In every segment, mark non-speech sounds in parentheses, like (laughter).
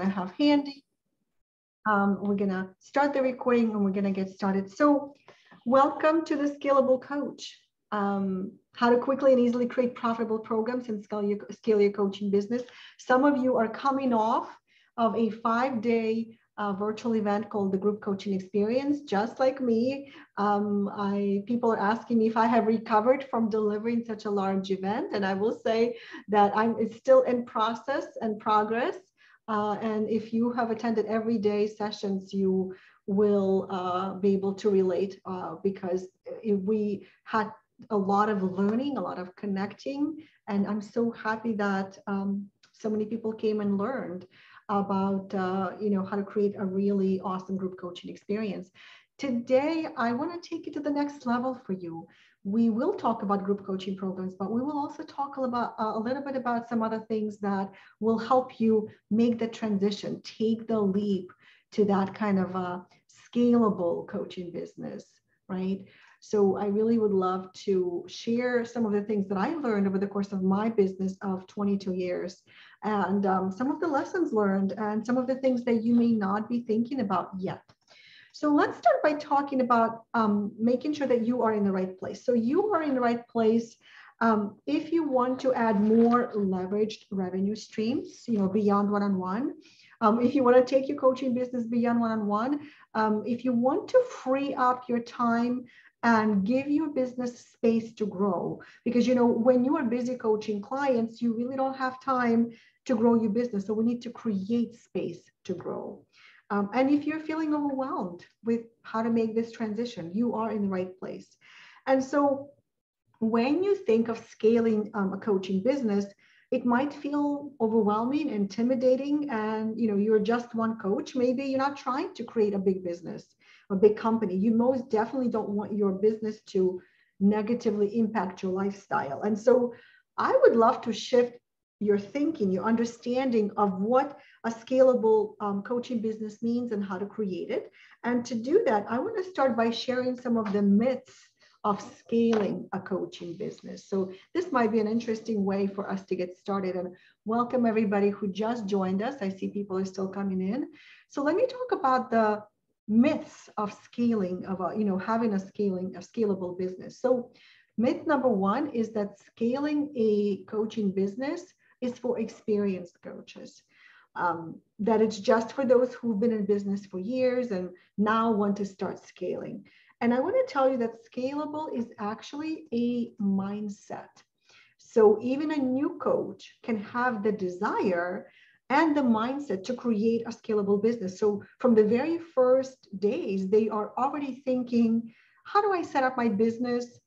I have handy. Um, we're gonna start the recording and we're gonna get started. So welcome to the Scalable Coach. Um, how to quickly and easily create profitable programs and scale your, scale your coaching business. Some of you are coming off of a five-day uh, virtual event called the Group Coaching Experience. Just like me, um, I people are asking me if I have recovered from delivering such a large event, and I will say that I'm it's still in process and progress. Uh, and if you have attended everyday sessions, you will uh, be able to relate uh, because we had a lot of learning, a lot of connecting, and I'm so happy that um, so many people came and learned about uh, you know how to create a really awesome group coaching experience. Today, I want to take it to the next level for you. We will talk about group coaching programs, but we will also talk about uh, a little bit about some other things that will help you make the transition, take the leap to that kind of a scalable coaching business, right? So I really would love to share some of the things that I learned over the course of my business of 22 years and um, some of the lessons learned and some of the things that you may not be thinking about yet. So let's start by talking about um, making sure that you are in the right place. So you are in the right place um, if you want to add more leveraged revenue streams, you know, beyond one-on-one. Um, if you want to take your coaching business beyond one-on-one, um, if you want to free up your time and give your business space to grow because you know when you are busy coaching clients you really don't have time to grow your business so we need to create space to grow um, and if you're feeling overwhelmed with how to make this transition you are in the right place. And so when you think of scaling um, a coaching business it might feel overwhelming intimidating and you know you're just one coach. Maybe you're not trying to create a big business a big company, you most definitely don't want your business to negatively impact your lifestyle. And so I would love to shift your thinking, your understanding of what a scalable um, coaching business means and how to create it. And to do that, I want to start by sharing some of the myths of scaling a coaching business. So this might be an interesting way for us to get started and welcome everybody who just joined us. I see people are still coming in. So let me talk about the myths of scaling of a, you know having a scaling a scalable business so myth number one is that scaling a coaching business is for experienced coaches. Um, that it's just for those who've been in business for years and now want to start scaling. And i want to tell you that scalable is actually a mindset. So even a new coach can have the desire and the mindset to create a scalable business. So from the very first days, they are already thinking, how do I set up my business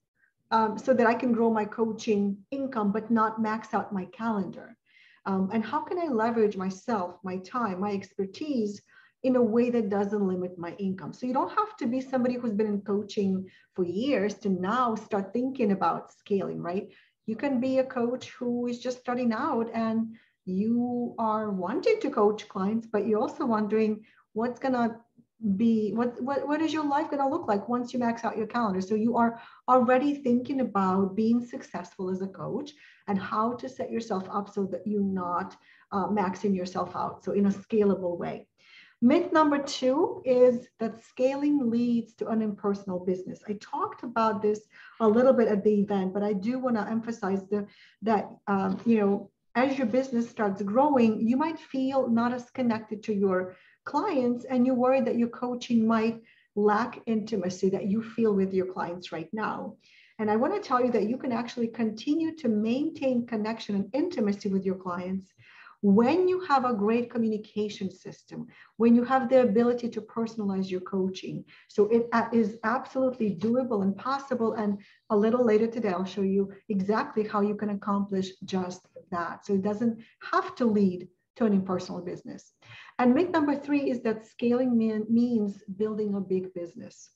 um, so that I can grow my coaching income, but not max out my calendar? Um, and how can I leverage myself, my time, my expertise in a way that doesn't limit my income? So you don't have to be somebody who's been in coaching for years to now start thinking about scaling, right? You can be a coach who is just starting out and you are wanting to coach clients, but you're also wondering what's going to be what, what what is your life going to look like once you max out your calendar? So you are already thinking about being successful as a coach and how to set yourself up so that you're not uh, maxing yourself out so in a scalable way. Myth number two is that scaling leads to an impersonal business. I talked about this a little bit at the event but i do want to emphasize the, that um, you know as your business starts growing, you might feel not as connected to your clients and you're worried that your coaching might lack intimacy that you feel with your clients right now. And I want to tell you that you can actually continue to maintain connection and intimacy with your clients when you have a great communication system, when you have the ability to personalize your coaching. So it uh, is absolutely doable and possible. And a little later today, I'll show you exactly how you can accomplish just that. So it doesn't have to lead to an impersonal business. And myth number three is that scaling mean, means building a big business.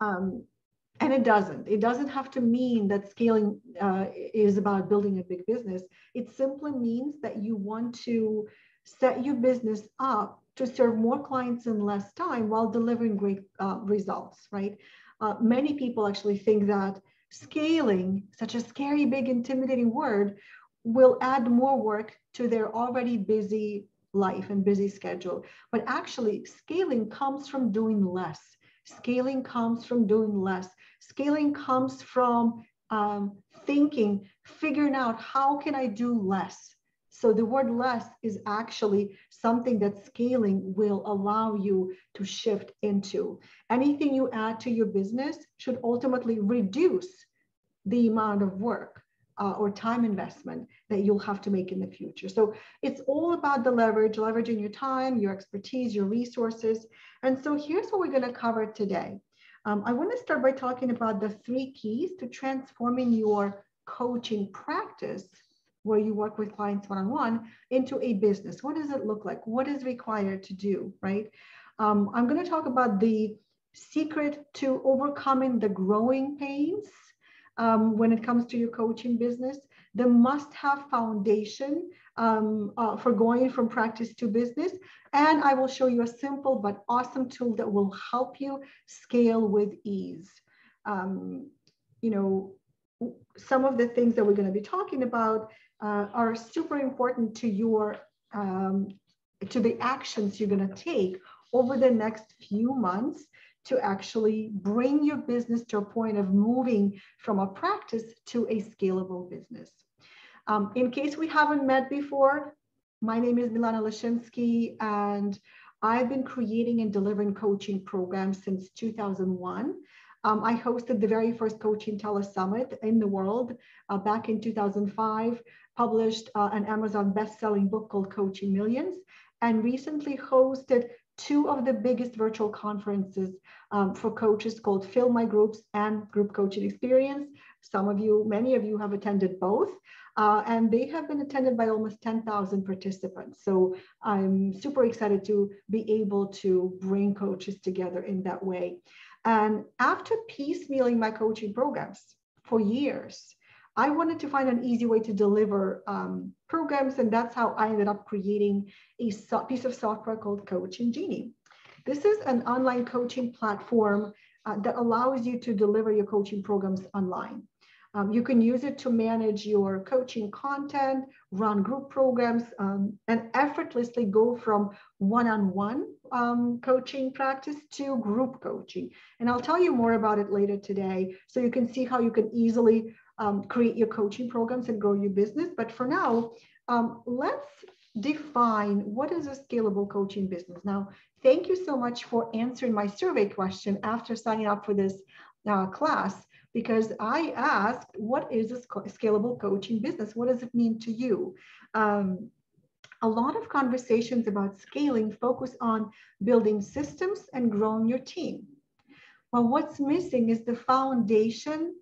Um, and it doesn't. It doesn't have to mean that scaling uh, is about building a big business. It simply means that you want to set your business up to serve more clients in less time while delivering great uh, results, right? Uh, many people actually think that scaling, such a scary, big, intimidating word, will add more work to their already busy life and busy schedule. But actually, scaling comes from doing less. Scaling comes from doing less. Scaling comes from um, thinking, figuring out how can I do less? So the word less is actually something that scaling will allow you to shift into. Anything you add to your business should ultimately reduce the amount of work uh, or time investment that you'll have to make in the future. So it's all about the leverage, leveraging your time, your expertise, your resources. And so here's what we're going to cover today. Um, I want to start by talking about the three keys to transforming your coaching practice where you work with clients one-on-one into a business. What does it look like? What is required to do, right? Um, I'm going to talk about the secret to overcoming the growing pains um, when it comes to your coaching business, the must have foundation um, uh, for going from practice to business. And I will show you a simple but awesome tool that will help you scale with ease. Um, you know, some of the things that we're going to be talking about uh, are super important to your um, to the actions you're going to take over the next few months to actually bring your business to a point of moving from a practice to a scalable business. Um, in case we haven't met before, my name is Milana Leshinsky, and I've been creating and delivering coaching programs since 2001. Um, I hosted the very first Coaching Telesummit in the world uh, back in 2005, published uh, an Amazon best-selling book called Coaching Millions, and recently hosted two of the biggest virtual conferences um, for coaches called Fill My Groups and Group Coaching Experience. Some of you, many of you have attended both. Uh, and they have been attended by almost 10,000 participants. So I'm super excited to be able to bring coaches together in that way. And after piecemealing my coaching programs for years, I wanted to find an easy way to deliver um, programs, and that's how I ended up creating a so piece of software called Coaching Genie. This is an online coaching platform uh, that allows you to deliver your coaching programs online. Um, you can use it to manage your coaching content, run group programs, um, and effortlessly go from one-on-one um, coaching practice to group coaching. And I'll tell you more about it later today, so you can see how you can easily um, create your coaching programs and grow your business. But for now, um, let's define what is a scalable coaching business. Now, thank you so much for answering my survey question after signing up for this uh, class because I asked, what is a scalable coaching business? What does it mean to you? Um, a lot of conversations about scaling focus on building systems and growing your team. Well, what's missing is the foundation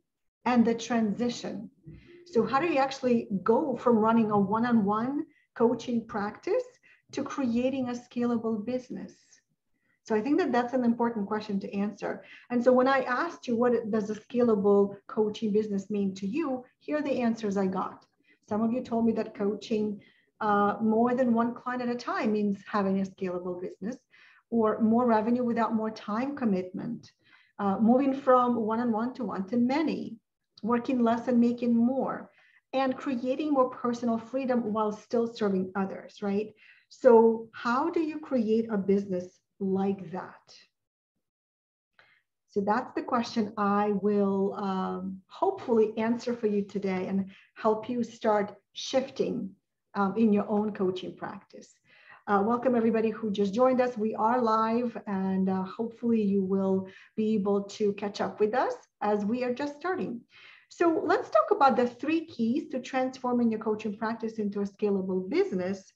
and the transition. So, how do you actually go from running a one on one coaching practice to creating a scalable business? So, I think that that's an important question to answer. And so, when I asked you what does a scalable coaching business mean to you, here are the answers I got. Some of you told me that coaching uh, more than one client at a time means having a scalable business or more revenue without more time commitment. Uh, moving from one-on-one to one to many, working less and making more, and creating more personal freedom while still serving others, right? So, how do you create a business like that? So, that's the question I will um, hopefully answer for you today and help you start shifting um, in your own coaching practice. Uh, welcome everybody who just joined us. We are live and uh, hopefully you will be able to catch up with us as we are just starting. So let's talk about the three keys to transforming your coaching practice into a scalable business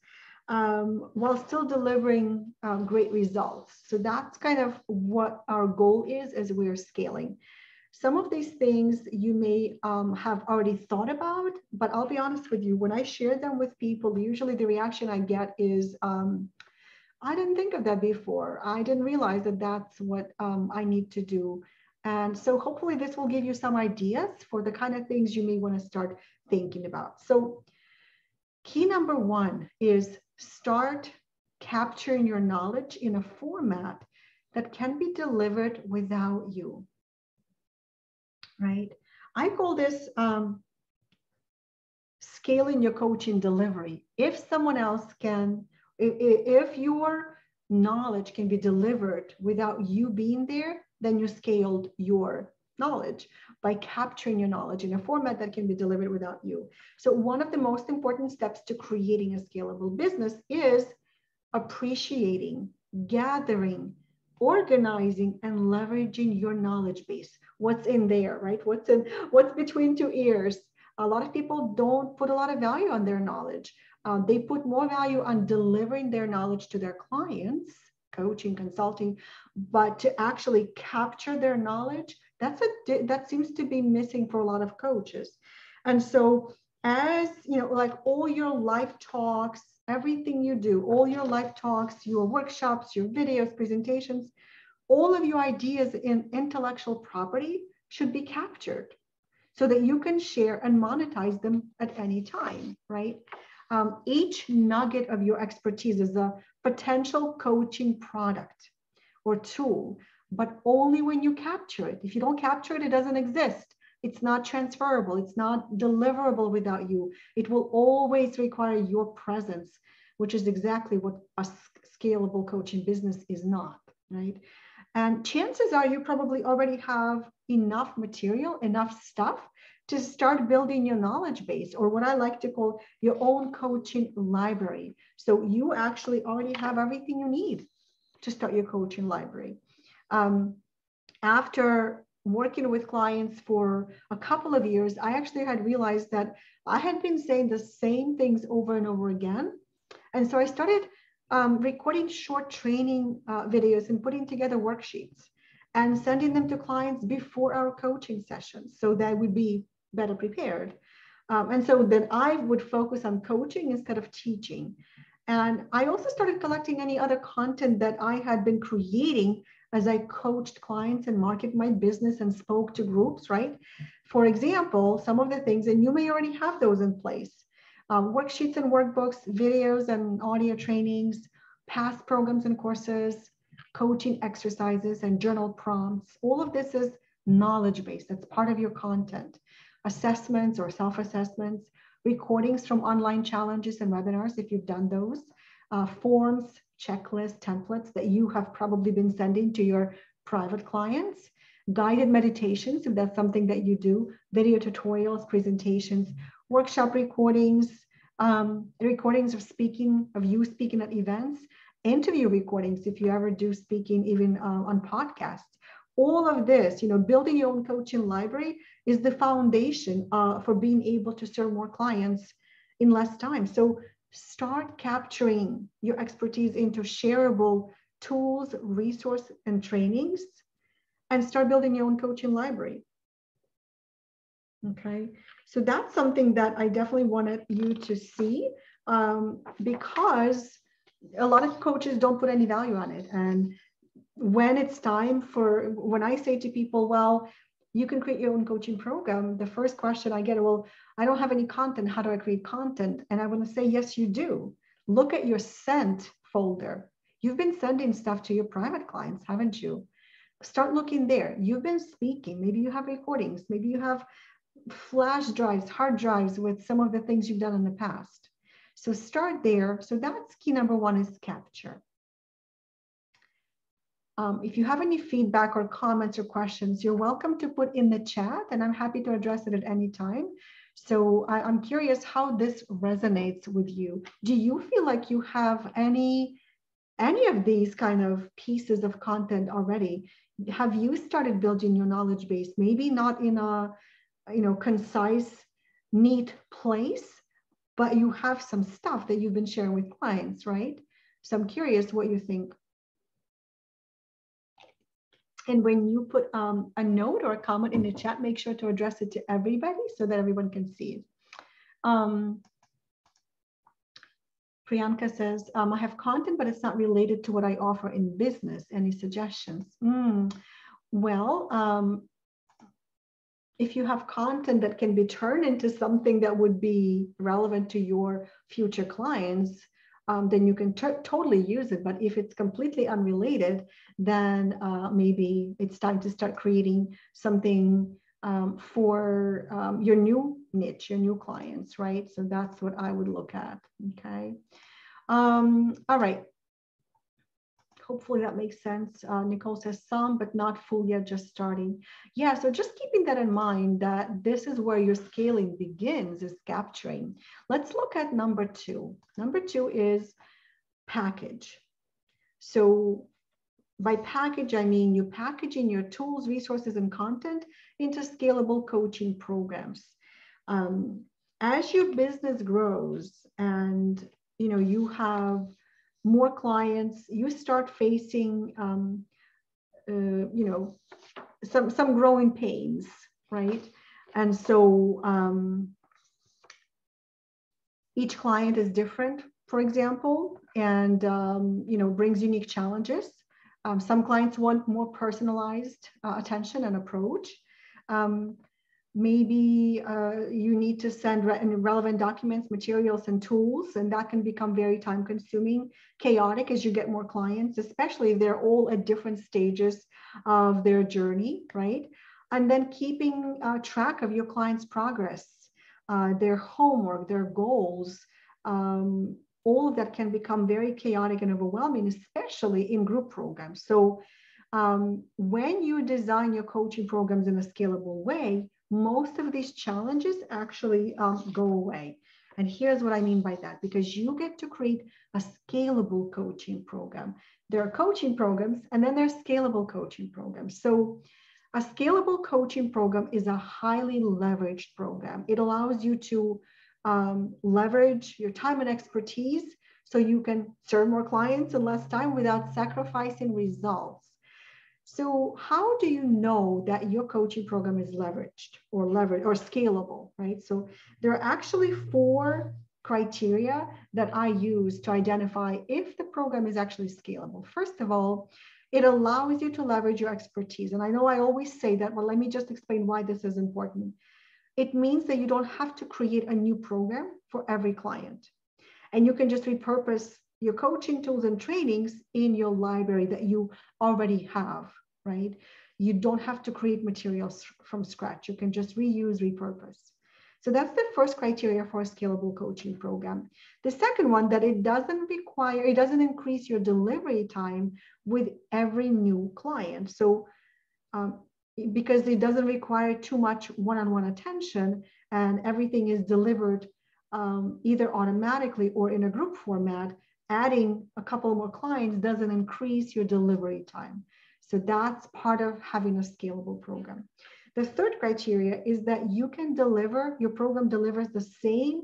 um, while still delivering um, great results. So that's kind of what our goal is as we're scaling. Some of these things you may um, have already thought about, but I'll be honest with you, when I share them with people, usually the reaction I get is, um, I didn't think of that before. I didn't realize that that's what um, I need to do. And so hopefully this will give you some ideas for the kind of things you may want to start thinking about. So key number one is start capturing your knowledge in a format that can be delivered without you, right? I call this um, scaling your coaching delivery. If someone else can If your knowledge can be delivered without you being there, then you scaled your knowledge by capturing your knowledge in a format that can be delivered without you. So one of the most important steps to creating a scalable business is appreciating, gathering, organizing and leveraging your knowledge base. What's in there, right? What's in what's between two ears? A lot of people don't put a lot of value on their knowledge. Um, they put more value on delivering their knowledge to their clients, coaching, consulting, but to actually capture their knowledge, that's a that seems to be missing for a lot of coaches. And so as you know, like all your life talks, everything you do, all your life talks, your workshops, your videos, presentations, all of your ideas in intellectual property should be captured so that you can share and monetize them at any time, right? Um, each nugget of your expertise is a potential coaching product or tool, but only when you capture it. If you don't capture it, it doesn't exist. It's not transferable. It's not deliverable without you. It will always require your presence, which is exactly what a scalable coaching business is not, right? And chances are you probably already have enough material, enough stuff to start building your knowledge base, or what I like to call your own coaching library. So you actually already have everything you need to start your coaching library. Um, after working with clients for a couple of years, I actually had realized that I had been saying the same things over and over again. And so I started um, recording short training uh, videos and putting together worksheets and sending them to clients before our coaching sessions so that would be better prepared. Um, and so then I would focus on coaching instead of teaching. And I also started collecting any other content that I had been creating as I coached clients and market my business and spoke to groups, right? For example, some of the things, and you may already have those in place um, worksheets and workbooks, videos and audio trainings, past programs and courses, coaching exercises, and journal prompts. All of this is knowledge base. That's part of your content. Assessments or self assessments, recordings from online challenges and webinars, if you've done those, uh, forms, checklists, templates that you have probably been sending to your private clients, guided meditations, if that's something that you do, video tutorials, presentations, workshop recordings, um, recordings of speaking, of you speaking at events, interview recordings, if you ever do speaking even uh, on podcasts. All of this, you know, building your own coaching library is the foundation uh, for being able to serve more clients in less time. So start capturing your expertise into shareable tools, resource, and trainings, and start building your own coaching library. Okay, so that's something that I definitely wanted you to see um, because a lot of coaches don't put any value on it. And when it's time for, when I say to people, well, you can create your own coaching program, the first question I get, well, I don't have any content. How do I create content? And I want to say, yes, you do. Look at your sent folder. You've been sending stuff to your private clients, haven't you? Start looking there. You've been speaking. Maybe you have recordings. Maybe you have flash drives, hard drives with some of the things you've done in the past. So start there. So that's key number one is capture. Um, if you have any feedback or comments or questions, you're welcome to put in the chat and I'm happy to address it at any time. So I, I'm curious how this resonates with you. Do you feel like you have any, any of these kind of pieces of content already? Have you started building your knowledge base? Maybe not in a you know, concise, neat place, but you have some stuff that you've been sharing with clients, right? So I'm curious what you think. And when you put um, a note or a comment in the chat, make sure to address it to everybody so that everyone can see it. Um, Priyanka says, um, I have content, but it's not related to what I offer in business. Any suggestions? Mm. Well, um, if you have content that can be turned into something that would be relevant to your future clients, um, then you can totally use it. But if it's completely unrelated, then uh, maybe it's time to start creating something um, for um, your new niche, your new clients, right? So that's what I would look at. Okay. Um, all right. Hopefully that makes sense. Uh, Nicole says some, but not full yet, just starting. Yeah, so just keeping that in mind that this is where your scaling begins is capturing. Let's look at number two. Number two is package. So by package, I mean you packaging your tools, resources, and content into scalable coaching programs. Um, as your business grows and you know you have more clients, you start facing um, uh, you know some some growing pains, right? And so um, each client is different, for example, and um, you know brings unique challenges. Um, some clients want more personalized uh, attention and approach. Um, maybe uh, you need to send re relevant documents, materials, and tools, and that can become very time consuming, chaotic as you get more clients, especially if they're all at different stages of their journey, right? And then keeping uh, track of your clients' progress, uh, their homework, their goals, um, all of that can become very chaotic and overwhelming, especially in group programs. So um, when you design your coaching programs in a scalable way, most of these challenges actually um, go away. And here's what I mean by that, because you get to create a scalable coaching program. There are coaching programs and then there's scalable coaching programs. So a scalable coaching program is a highly leveraged program. It allows you to um, leverage your time and expertise so you can serve more clients in less time without sacrificing results. So how do you know that your coaching program is leveraged or leveraged or scalable, right? So there are actually four criteria that I use to identify if the program is actually scalable. First of all, it allows you to leverage your expertise. And I know I always say that, but let me just explain why this is important. It means that you don't have to create a new program for every client. And you can just repurpose your coaching tools and trainings in your library that you already have, right? You don't have to create materials from scratch. You can just reuse, repurpose. So that's the first criteria for a scalable coaching program. The second one that it doesn't require, it doesn't increase your delivery time with every new client. So um, because it doesn't require too much one-on-one attention and everything is delivered um, either automatically or in a group format, adding a couple more clients doesn't increase your delivery time. So that's part of having a scalable program. The third criteria is that you can deliver, your program delivers the same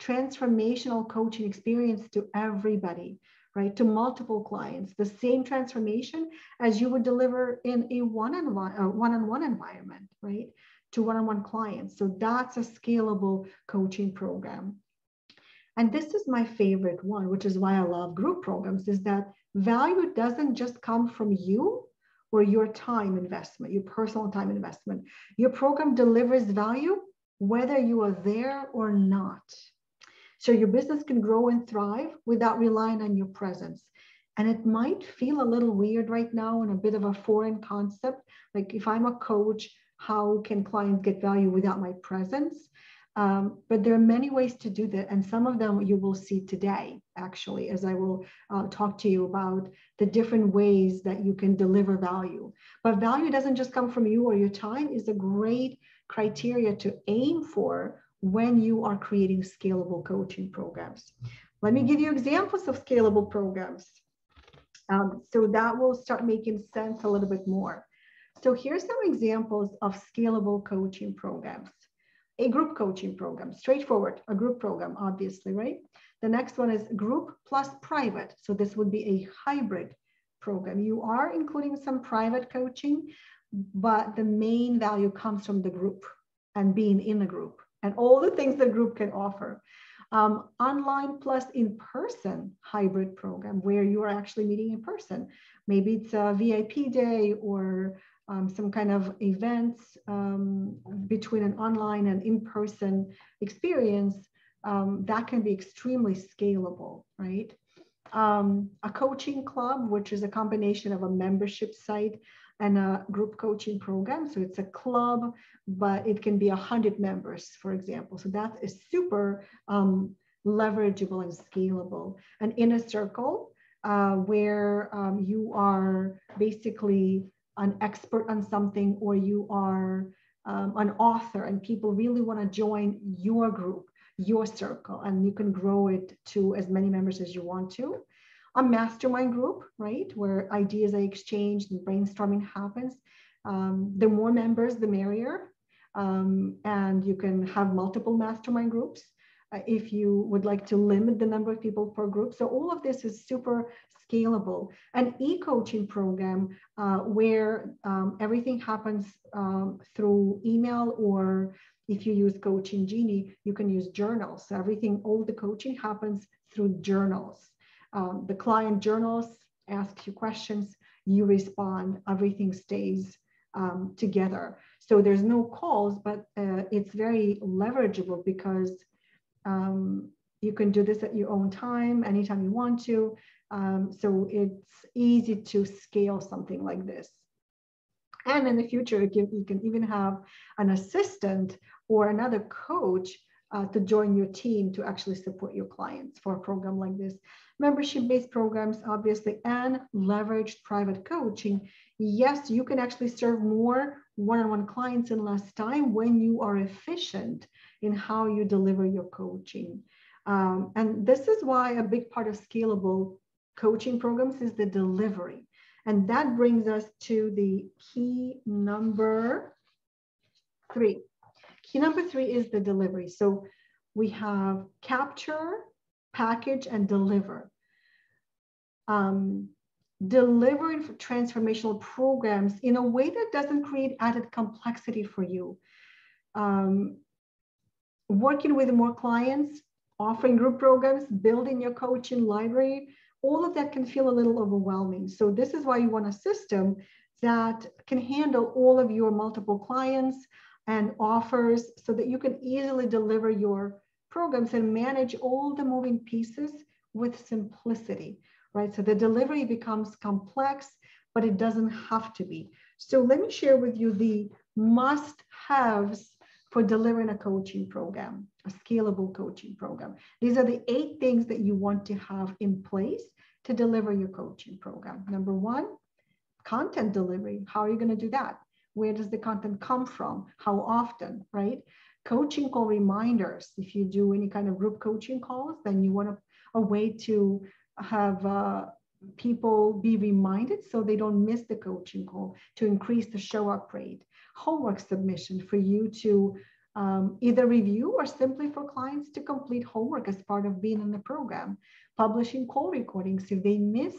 transformational coaching experience to everybody, right? To multiple clients, the same transformation as you would deliver in a one-on-one, uh, one-on-one environment, right? To one-on-one clients. So that's a scalable coaching program. And this is my favorite one, which is why I love group programs, is that value doesn't just come from you or your time investment, your personal time investment. Your program delivers value whether you are there or not. So your business can grow and thrive without relying on your presence. And it might feel a little weird right now and a bit of a foreign concept. Like if I'm a coach, how can clients get value without my presence? Um, but there are many ways to do that. And some of them you will see today, actually, as I will uh, talk to you about the different ways that you can deliver value. But value doesn't just come from you or your time is a great criteria to aim for when you are creating scalable coaching programs. Let me give you examples of scalable programs. Um, so that will start making sense a little bit more. So here's some examples of scalable coaching programs a group coaching program, straightforward, a group program, obviously, right? The next one is group plus private. So this would be a hybrid program. You are including some private coaching, but the main value comes from the group and being in the group and all the things the group can offer. Um, online plus in-person hybrid program where you are actually meeting in person. Maybe it's a VIP day or um, some kind of events um, between an online and in-person experience, um, that can be extremely scalable, right? Um, a coaching club, which is a combination of a membership site and a group coaching program. So it's a club, but it can be a hundred members, for example. So that is super um, leverageable and scalable. An inner circle uh, where um, you are basically an expert on something or you are um, an author and people really want to join your group, your circle, and you can grow it to as many members as you want to. A mastermind group, right, where ideas are exchanged and brainstorming happens. Um, the more members, the merrier. Um, and you can have multiple mastermind groups uh, if you would like to limit the number of people per group. So all of this is super scalable. An e-coaching program uh, where um, everything happens um, through email or if you use Coaching Genie, you can use journals. Everything, all the coaching happens through journals. Um, the client journals ask you questions, you respond, everything stays um, together. So there's no calls, but uh, it's very leverageable because um, you can do this at your own time, anytime you want to. Um, so it's easy to scale something like this. And in the future, you, can even have an assistant or another coach uh, to join your team to actually support your clients for a program like this. Membership-based programs, obviously, and leveraged private coaching. Yes, you can actually serve more one-on-one clients in less time when you are efficient in how you deliver your coaching. Um, and this is why a big part of scalable coaching programs is the delivery. And that brings us to the key number three. Key number three is the delivery. So we have capture, package, and deliver. Um, delivering transformational programs in a way that doesn't create added complexity for you. Um, working with more clients, offering group programs, building your coaching library, all of that can feel a little overwhelming. So this is why you want a system that can handle all of your multiple clients and offers so that you can easily deliver your programs and manage all the moving pieces with simplicity, right? So the delivery becomes complex, but it doesn't have to be. So let me share with you the must-haves for delivering a coaching program, a scalable coaching program. These are the eight things that you want to have in place to deliver your coaching program. Number one, content delivery. How are you going to do that? Where does the content come from? How often, right? Coaching call reminders. If you do any kind of group coaching calls, then you want a, a way to have uh, people be reminded so they don't miss the coaching call to increase the show up rate homework submission for you to um, either review or simply for clients to complete homework as part of being in the program. Publishing call recordings if they miss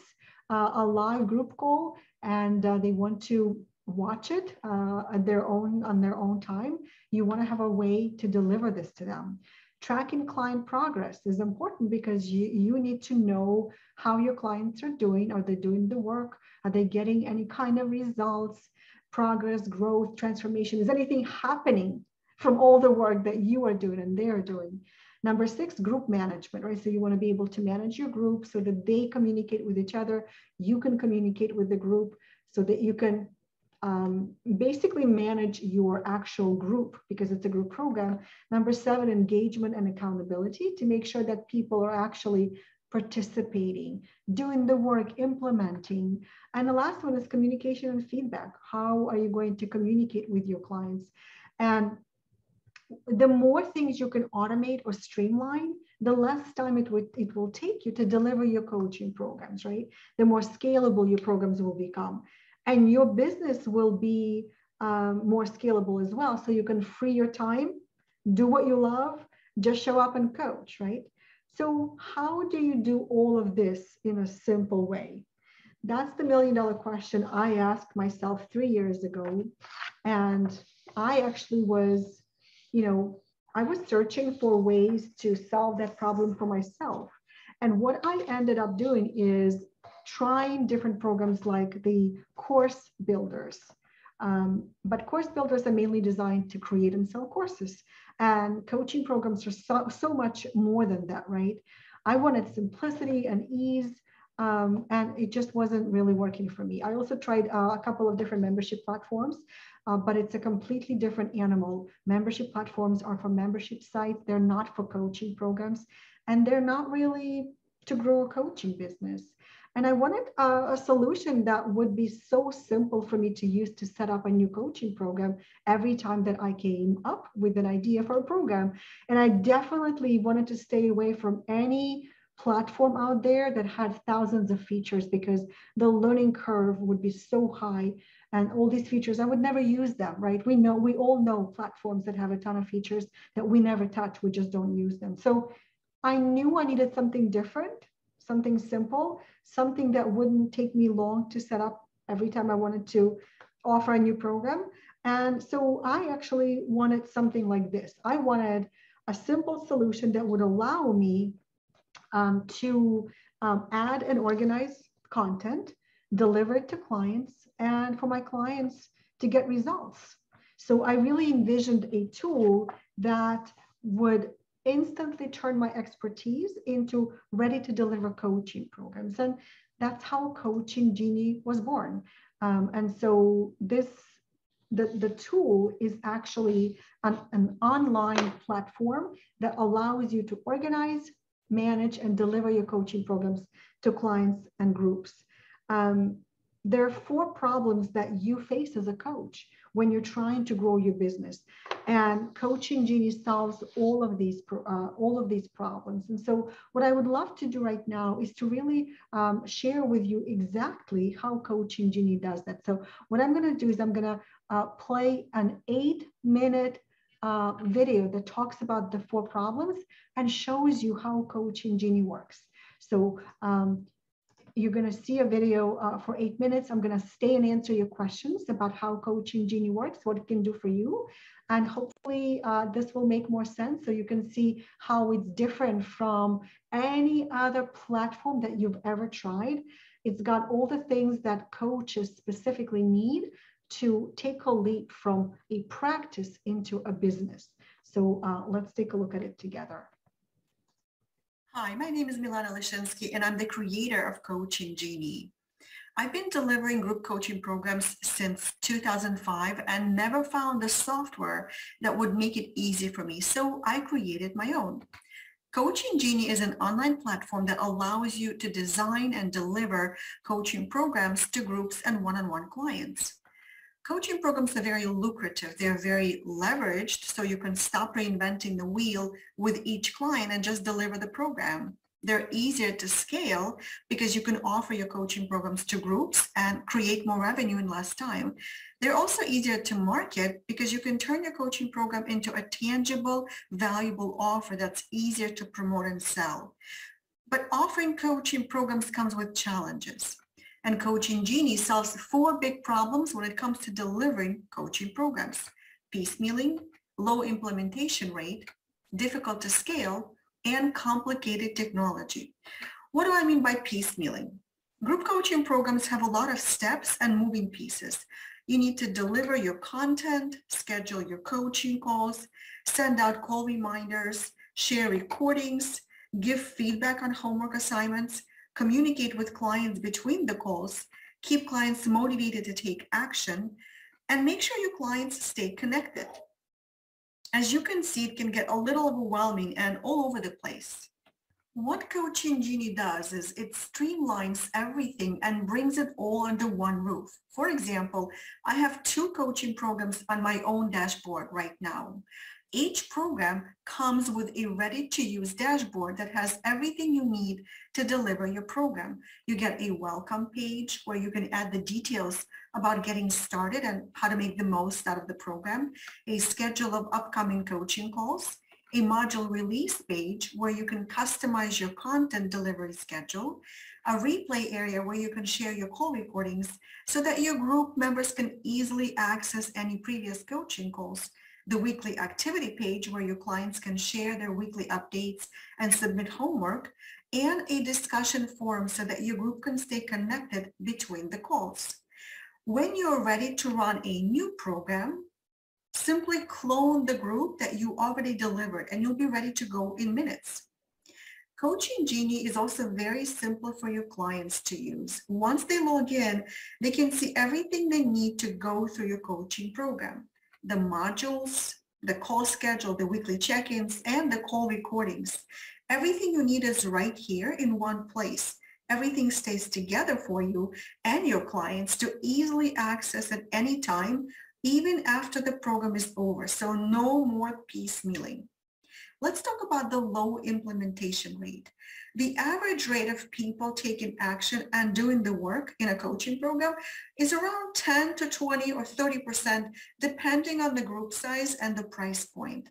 uh, a live group call and uh, they want to watch it uh, at their own on their own time. You want to have a way to deliver this to them. Tracking client progress is important because you, you need to know how your clients are doing. Are they doing the work? Are they getting any kind of results? Progress, growth, transformation? Is anything happening from all the work that you are doing and they are doing? Number six, group management, right? So you want to be able to manage your group so that they communicate with each other. You can communicate with the group so that you can um, basically manage your actual group because it's a group program. Number seven, engagement and accountability to make sure that people are actually participating, doing the work, implementing. And the last one is communication and feedback. How are you going to communicate with your clients? And the more things you can automate or streamline, the less time it, would, it will take you to deliver your coaching programs, right? The more scalable your programs will become. And your business will be um, more scalable as well. So you can free your time, do what you love, just show up and coach, right? So how do you do all of this in a simple way? That's the million dollar question I asked myself three years ago. And I actually was, you know, I was searching for ways to solve that problem for myself. And what I ended up doing is trying different programs like the course builders. Um, but course builders are mainly designed to create and sell courses. And coaching programs are so, so much more than that, right? I wanted simplicity and ease, um, and it just wasn't really working for me. I also tried uh, a couple of different membership platforms, uh, but it's a completely different animal. Membership platforms are for membership sites, they're not for coaching programs. and they're not really to grow a coaching business. And I wanted a, a, solution that would be so simple for me to use to set up a new coaching program every time that I came up with an idea for a program. And I definitely wanted to stay away from any platform out there that had thousands of features because the learning curve would be so high and all these features i would never use them right we know we all know platforms that have a ton of features that we never touch we just don't use them so i knew i needed something different something simple something that wouldn't take me long to set up every time i wanted to offer a new program and so i actually wanted something like this i wanted a simple solution that would allow me um, to um, add and organize content, deliver it to clients, and for my clients to get results. So I really envisioned a tool that would instantly turn my expertise into ready to deliver coaching programs. And that's how Coaching Genie was born. Um, and so this the, the tool is actually an, an online platform that allows you to organize, manage and deliver your coaching programs to clients and groups. Um, there are four problems that you face as a coach when you're trying to grow your business and coaching genie solves all of these uh, all of these problems and so what i would love to do right now is to really um, share with you exactly how coaching genie does that so what i'm going to do is i'm going to uh, play an eight minute uh, video that talks about the four problems and shows you how Coaching Genie works. So um, you're going to see a video uh, for eight minutes. I'm going to stay and answer your questions about how Coaching Genie works, what it can do for you. And hopefully uh, this will make more sense so you can see how it's different from any other platform that you've ever tried. It's got all the things that coaches specifically need to take a leap from a practice into a business. So uh, let's take a look at it together. Hi, my name is Milana Leshinsky and I'm the creator of Coaching Genie. I've been delivering group coaching programs since 2005 and never found the software that would make it easy for me, so I created my own. Coaching Genie is an online platform that allows you to design and deliver coaching programs to groups and one-on-one clients coaching programs are very lucrative. They're very leveraged, so you can stop reinventing the wheel with each client and just deliver the program. They're easier to scale because you can offer your coaching programs to groups and create more revenue in less time. They're also easier to market because you can turn your coaching program into a tangible, valuable offer that's easier to promote and sell. But offering coaching programs comes with challenges. And Coaching Genie solves four big problems when it comes to delivering coaching programs. Piecemealing, low implementation rate, difficult to scale, and complicated technology. What do I mean by piecemealing? Group coaching programs have a lot of steps and moving pieces. You need to deliver your content, schedule your coaching calls, send out call reminders, share recordings, give feedback on homework assignments, communicate with clients between the calls, keep clients motivated to take action, and make sure your clients stay connected. As you can see, it can get a little overwhelming and all over the place. What Coaching Genie does is it streamlines everything and brings it all under one roof. For example, I have two coaching programs on my own dashboard right now. Each program comes with a ready-to-use dashboard that has everything you need to deliver your program. You get a welcome page where you can add the details about getting started and how to make the most out of the program, a schedule of upcoming coaching calls, a module release page where you can customize your content delivery schedule, a replay area where you can share your call recordings so that your group members can easily access any previous coaching calls, the weekly activity page where your clients can share their weekly updates and submit homework, and a discussion forum so that your group can stay connected between the calls. When you're ready to run a new program, simply clone the group that you already delivered and you'll be ready to go in minutes. Coaching Genie is also very simple for your clients to use. Once they log in, they can see everything they need to go through your coaching program the modules, the call schedule, the weekly check-ins, and the call recordings. Everything you need is right here in one place. Everything stays together for you and your clients to easily access at any time, even after the program is over. So no more piecemealing. Let's talk about the low implementation rate. The average rate of people taking action and doing the work in a coaching program is around 10 to 20 or 30%, depending on the group size and the price point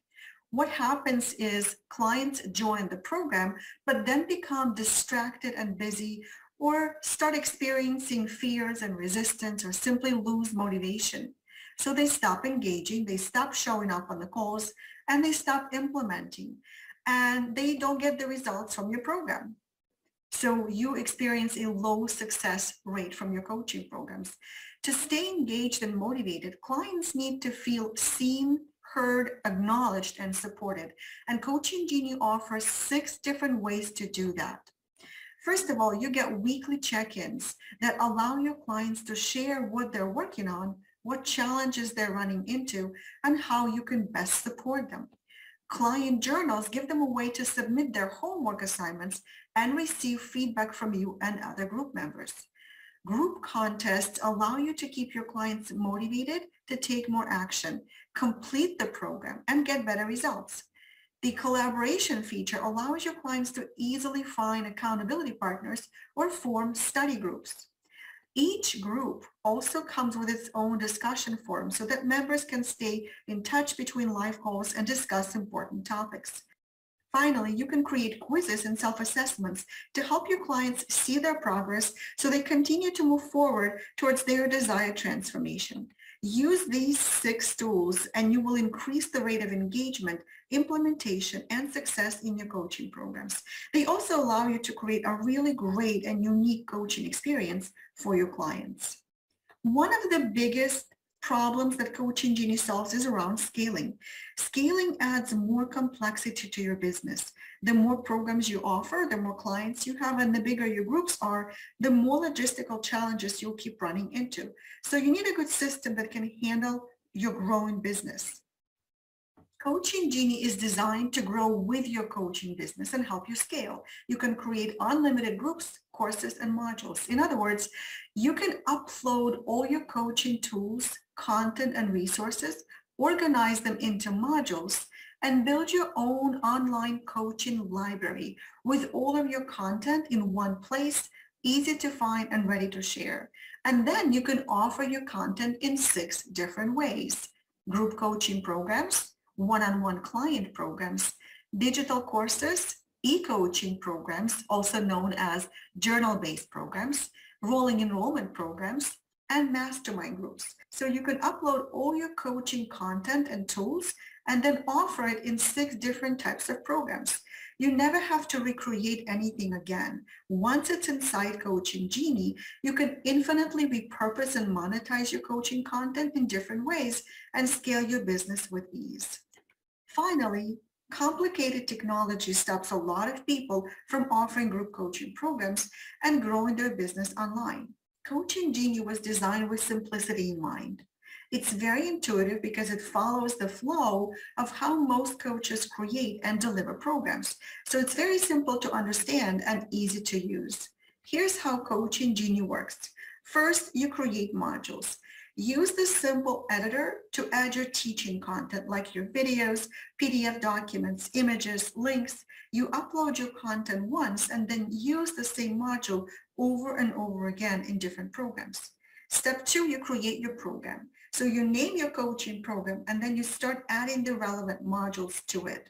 what happens is clients join the program, but then become distracted and busy or start experiencing fears and resistance or simply lose motivation. So they stop engaging, they stop showing up on the calls, and they stop implementing. And they don't get the results from your program. So you experience a low success rate from your coaching programs. To stay engaged and motivated, clients need to feel seen, heard, acknowledged, and supported. And Coaching Genie offers six different ways to do that. First of all, you get weekly check-ins that allow your clients to share what they're working on, what challenges they're running into, and how you can best support them. Client journals give them a way to submit their homework assignments and receive feedback from you and other group members. Group contests allow you to keep your clients motivated to take more action, complete the program, and get better results. The collaboration feature allows your clients to easily find accountability partners or form study groups. Each group also comes with its own discussion forum so that members can stay in touch between live calls and discuss important topics. Finally, you can create quizzes and self-assessments to help your clients see their progress so they continue to move forward towards their desired transformation. Use these six tools and you will increase the rate of engagement, implementation, and success in your coaching programs. They also allow you to create a really great and unique coaching experience for your clients. One of the biggest problems that Coaching Genie solves is around scaling. Scaling adds more complexity to your business. The more programs you offer, the more clients you have, and the bigger your groups are, the more logistical challenges you'll keep running into. So you need a good system that can handle your growing business. Coaching Genie is designed to grow with your coaching business and help you scale. You can create unlimited groups, courses, and modules. In other words, you can upload all your coaching tools, content, and resources, organize them into modules, and build your own online coaching library with all of your content in one place, easy to find and ready to share. And then you can offer your content in six different ways. Group coaching programs, one-on-one client programs, digital courses, e-coaching programs, also known as journal-based programs, rolling enrollment programs, and mastermind groups. So you can upload all your coaching content and tools and then offer it in six different types of programs. You never have to recreate anything again. Once it's inside Coaching Genie, you can infinitely repurpose and monetize your coaching content in different ways and scale your business with ease. Finally, complicated technology stops a lot of people from offering group coaching programs and growing their business online. Coaching Genie was designed with simplicity in mind. It's very intuitive because it follows the flow of how most coaches create and deliver programs. So it's very simple to understand and easy to use. Here's how Coaching Genie works. First, you create modules. Use this simple editor to add your teaching content like your videos, PDF documents, images, links. You upload your content once and then use the same module over and over again in different programs. Step two, you create your program. So you name your coaching program and then you start adding the relevant modules to it.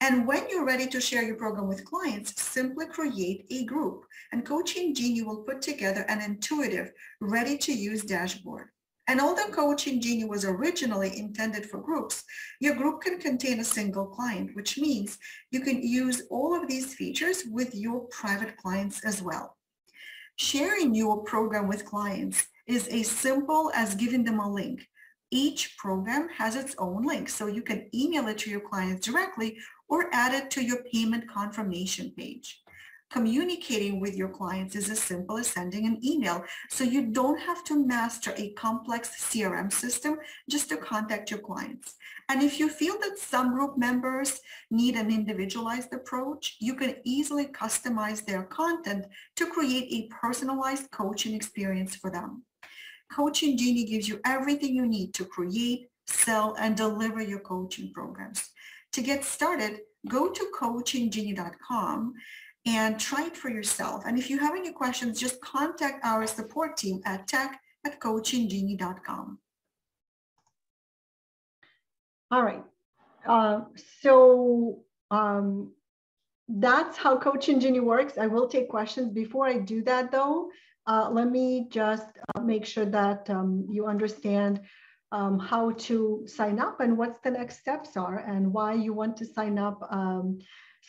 And when you're ready to share your program with clients, simply create a group and Coaching Genie will put together an intuitive, ready-to-use dashboard. And although Coaching Genie was originally intended for groups, your group can contain a single client, which means you can use all of these features with your private clients as well. Sharing your program with clients is as simple as giving them a link. Each program has its own link, so you can email it to your clients directly or add it to your payment confirmation page. Communicating with your clients is as simple as sending an email. So you don't have to master a complex CRM system just to contact your clients. And if you feel that some group members need an individualized approach, you can easily customize their content to create a personalized coaching experience for them. Coaching Genie gives you everything you need to create, sell, and deliver your coaching programs. To get started, go to coachinggenie.com and try it for yourself. And if you have any questions, just contact our support team at tech at coachinggenie.com. All right. Uh, so um, that's how Coaching Genie works. I will take questions. Before I do that though, uh, let me just uh, make sure that um, you understand um, how to sign up and what's the next steps are and why you want to sign up um,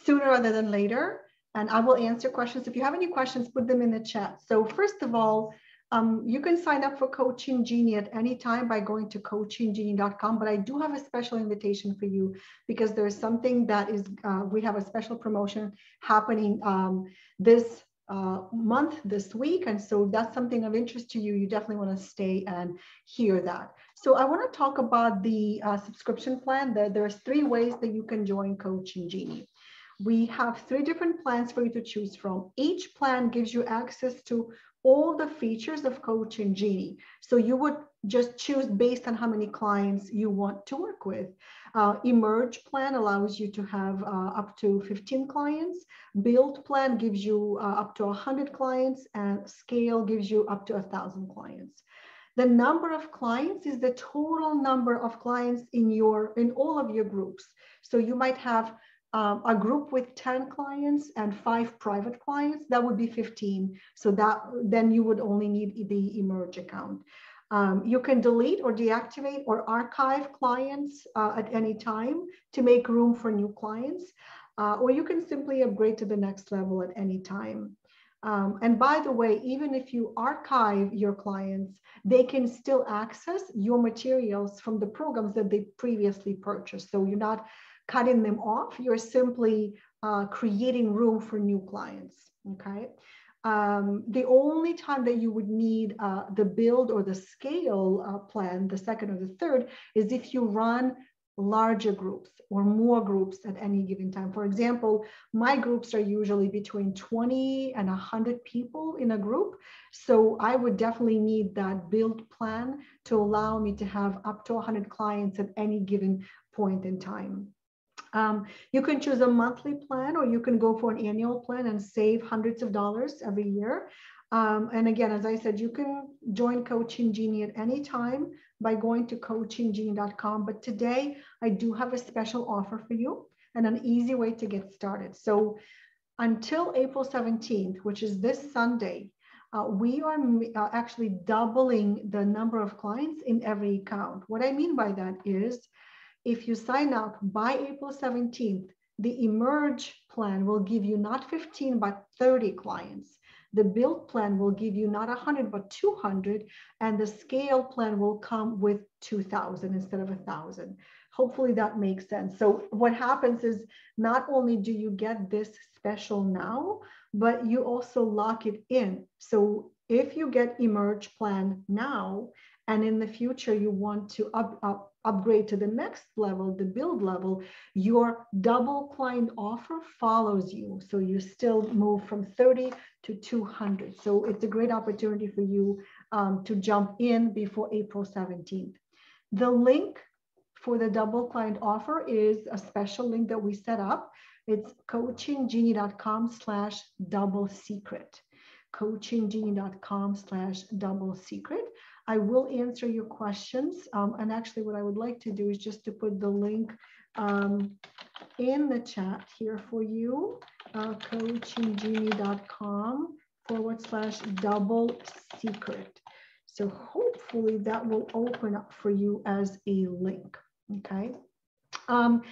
sooner rather than later. And I will answer questions. If you have any questions, put them in the chat. So first of all, um, you can sign up for Coaching Genie at any time by going to coachinggenie.com. But I do have a special invitation for you because there's something that is, uh, we have a special promotion happening um, this uh, month, this week. And so that's something of interest to you. You definitely want to stay and hear that. So I want to talk about the uh, subscription plan. There, there's three ways that you can join Coaching Genie. We have three different plans for you to choose from. Each plan gives you access to all the features of Coaching Genie. So you would just choose based on how many clients you want to work with. Uh, Emerge plan allows you to have uh, up to 15 clients. Build plan gives you uh, up to 100 clients and Scale gives you up to 1,000 clients. The number of clients is the total number of clients in your in all of your groups. So you might have um, a group with 10 clients and five private clients, that would be 15. So that then you would only need the emerge account. Um, you can delete or deactivate or archive clients uh, at any time to make room for new clients, uh, or you can simply upgrade to the next level at any time. Um, and by the way, even if you archive your clients, they can still access your materials from the programs that they previously purchased. So you're not cutting them off. You're simply uh, creating room for new clients. Okay. Um, the only time that you would need uh, the build or the scale uh, plan, the second or the third, is if you run larger groups or more groups at any given time. For example, my groups are usually between 20 and 100 people in a group. So I would definitely need that build plan to allow me to have up to 100 clients at any given point in time. Um, you can choose a monthly plan or you can go for an annual plan and save hundreds of dollars every year. Um, and again, as I said, you can join Coaching Genie at any time by going to coachinggenie.com. But today I do have a special offer for you and an easy way to get started. So until April 17th, which is this Sunday, uh, we are uh, actually doubling the number of clients in every account. What I mean by that is if you sign up by April 17th, the Emerge plan will give you not 15, but 30 clients. The build plan will give you not 100, but 200. And the scale plan will come with 2,000 instead of 1,000. Hopefully that makes sense. So what happens is not only do you get this special now, but you also lock it in. So if you get Emerge plan now, and in the future you want to up, up, upgrade to the next level, the build level, your double client offer follows you. So you still move from 30 to 200. So it's a great opportunity for you um, to jump in before April 17th. The link for the double client offer is a special link that we set up. It's coachinggenie.com slash double secret coachinggenie.com slash double secret. I will answer your questions. Um, and actually what I would like to do is just to put the link um, in the chat here for you, uh, coachinggenie.com forward slash double secret. So hopefully that will open up for you as a link, okay? Um,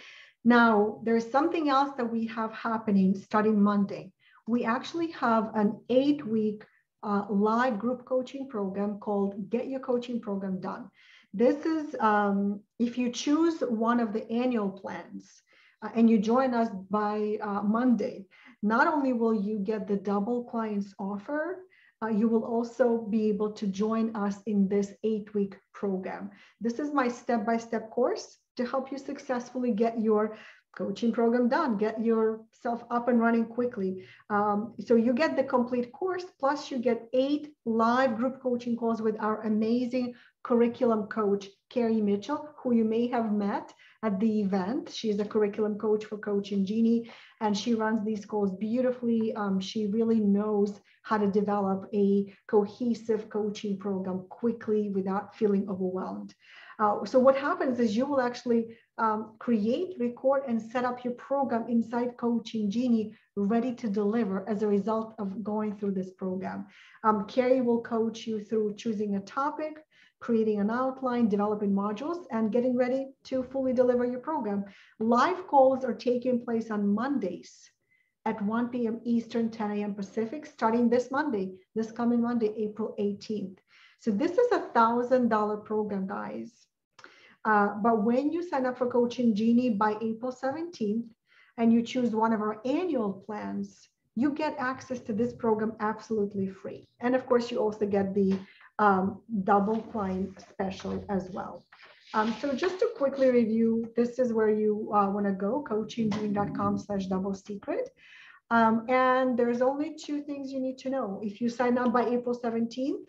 now, there's something else that we have happening starting Monday. We actually have an eight week uh, live group coaching program called Get Your Coaching Program Done. This is, um, if you choose one of the annual plans, uh, and you join us by uh, Monday, not only will you get the double clients offer, uh, you will also be able to join us in this eight week program. This is my step by step course to help you successfully get your coaching program done, get yourself up and running quickly. Um, so you get the complete course, plus you get eight live group coaching calls with our amazing curriculum coach, Carrie Mitchell, who you may have met at the event. She's a curriculum coach for Coaching Genie, and she runs these calls beautifully. Um, she really knows how to develop a cohesive coaching program quickly without feeling overwhelmed. Uh, so what happens is you will actually um, create, record, and set up your program inside Coaching Genie ready to deliver as a result of going through this program. Um, Carrie will coach you through choosing a topic, creating an outline, developing modules, and getting ready to fully deliver your program. Live calls are taking place on Mondays at 1 p.m. Eastern, 10 a.m. Pacific, starting this Monday, this coming Monday, April 18th. So this is a $1,000 program, guys. Uh, but when you sign up for Coaching Genie by April 17th and you choose one of our annual plans, you get access to this program absolutely free. And of course, you also get the um, double client special as well. Um, so just to quickly review, this is where you uh, want to go, coachinggenie.com slash double secret. Um, and there's only two things you need to know. If you sign up by April 17th,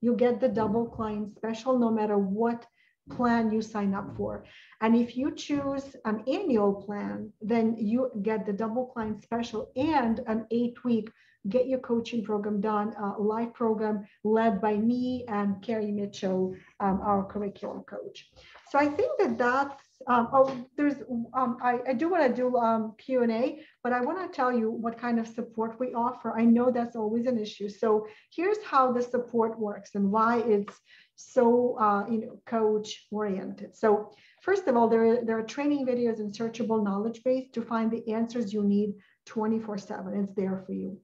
you get the double client special no matter what plan you sign up for. And if you choose an annual plan, then you get the double client special and an eight week get your coaching program done, uh, live program led by me and Carrie Mitchell, um, our curriculum coach. So I think that that's, um, oh, there's, um, I, I do want to do um, Q&A, but I want to tell you what kind of support we offer. I know that's always an issue. So here's how the support works and why it's so uh, you know coach oriented. So first of all, there are, there are training videos and searchable knowledge base to find the answers you need 24 seven. It's there for you.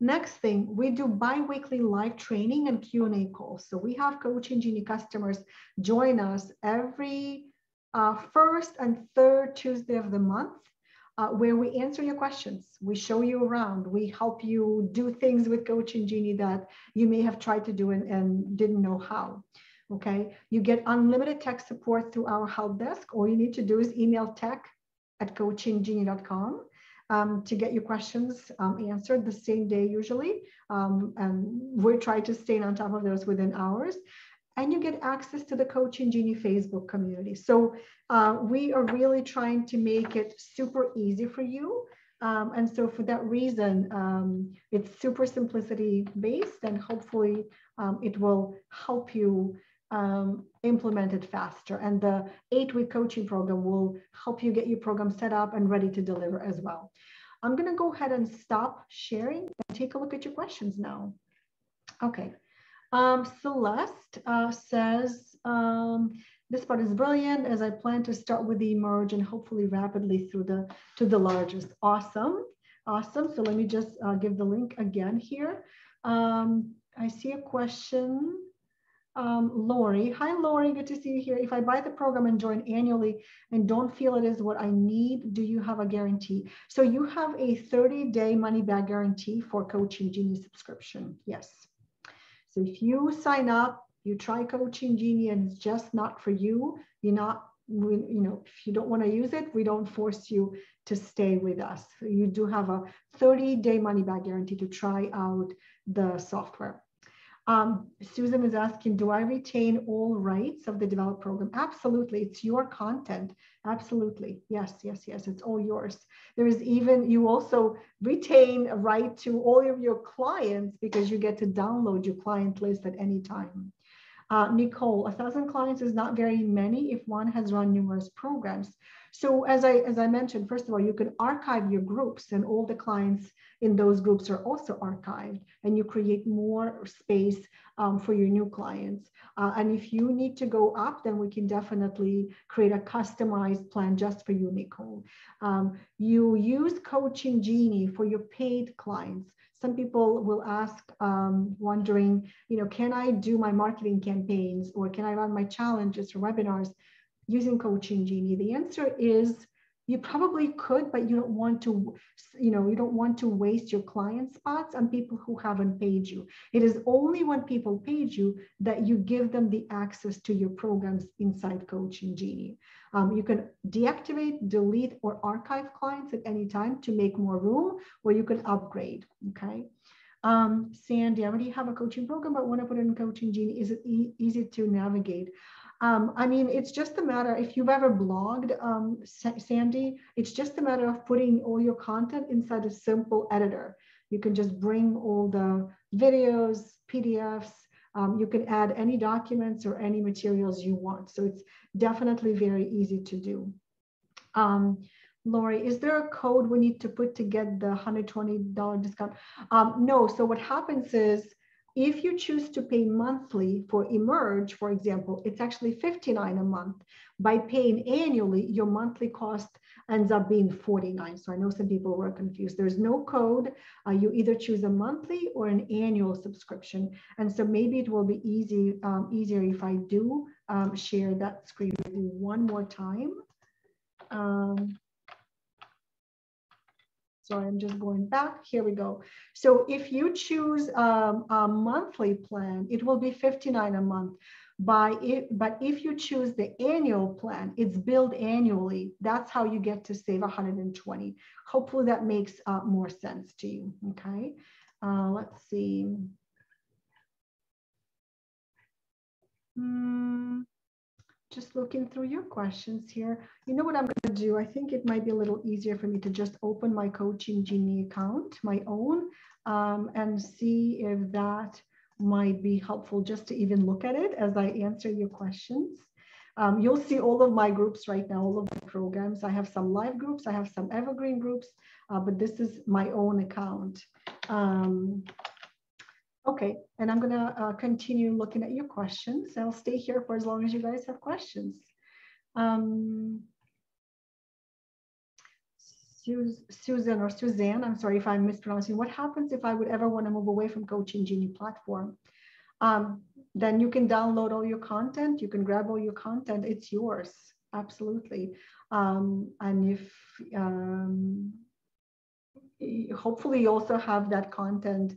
Next thing, we do bi-weekly live training and Q&A calls. So we have Coaching Genie customers join us every uh, first and third Tuesday of the month uh, where we answer your questions. We show you around. We help you do things with Coaching Genie that you may have tried to do and, and didn't know how. Okay. You get unlimited tech support through our help desk. All you need to do is email tech at coachinggenie.com um, to get your questions um, answered the same day usually. Um, and we try to stay on top of those within hours and you get access to the Coaching Genie Facebook community. So uh, we are really trying to make it super easy for you. Um, and so for that reason, um, it's super simplicity based and hopefully um, it will help you um, implement it faster. And the eight week coaching program will help you get your program set up and ready to deliver as well. I'm gonna go ahead and stop sharing and take a look at your questions now. Okay. Um, Celeste uh, says, um, this part is brilliant as I plan to start with the emerge and hopefully rapidly through the to the largest. Awesome. Awesome. So let me just uh, give the link again here. Um, I see a question. Um, Lori. Hi, Lori. Good to see you here. If I buy the program and join annually and don't feel it is what I need, do you have a guarantee? So you have a 30 day money back guarantee for Coaching Genie subscription. Yes. So if you sign up, you try Coaching Genie and it's just not for you, you're not, you know, if you don't want to use it, we don't force you to stay with us. You do have a 30 day money back guarantee to try out the software. Um, Susan is asking, do I retain all rights of the developed program? Absolutely, it's your content. Absolutely, yes, yes, yes, it's all yours. There is even, you also retain a right to all of your clients because you get to download your client list at any time. Uh, Nicole, a thousand clients is not very many if one has run numerous programs. So as I, as I mentioned, first of all, you can archive your groups and all the clients in those groups are also archived and you create more space um, for your new clients. Uh, and if you need to go up, then we can definitely create a customized plan just for you, Nicole. Um, you use Coaching Genie for your paid clients. Some people will ask, um, wondering, you know, can I do my marketing campaigns or can I run my challenges or webinars using Coaching Genie? The answer is you probably could, but you don't want to, you know, you don't want to waste your client spots on people who haven't paid you. It is only when people paid you that you give them the access to your programs inside Coaching Genie. Um, you can deactivate, delete, or archive clients at any time to make more room, or you can upgrade, okay? Um, Sandy, I already have a coaching program, but want to put it in Coaching Genie. Is it e easy to navigate? Um, I mean, it's just a matter, if you've ever blogged, um, Sandy, it's just a matter of putting all your content inside a simple editor. You can just bring all the videos, PDFs, um, you can add any documents or any materials you want. So it's definitely very easy to do. Um, Lori, is there a code we need to put to get the $120 discount? Um, no, so what happens is if you choose to pay monthly for Emerge, for example, it's actually 59 a month. By paying annually, your monthly cost ends up being 49. So I know some people were confused. There's no code. Uh, you either choose a monthly or an annual subscription. And so maybe it will be easy, um, easier if I do um, share that screen with you one more time. Um, Sorry, I'm just going back. Here we go. So if you choose um, a monthly plan, it will be 59 a month. By it, but if you choose the annual plan, it's billed annually. That's how you get to save 120. Hopefully that makes uh, more sense to you. Okay. Uh, let's see. Hmm just looking through your questions here. You know what I'm going to do? I think it might be a little easier for me to just open my Coaching Genie account, my own, um, and see if that might be helpful just to even look at it as I answer your questions. Um, you'll see all of my groups right now, all of the programs. I have some live groups, I have some evergreen groups, uh, but this is my own account. Um, Okay, and I'm gonna uh, continue looking at your questions. I'll stay here for as long as you guys have questions. Um, Susan or Suzanne, I'm sorry if I'm mispronouncing, what happens if I would ever wanna move away from Coaching Genie platform? Um, then you can download all your content, you can grab all your content, it's yours, absolutely. Um, and if, um, hopefully you also have that content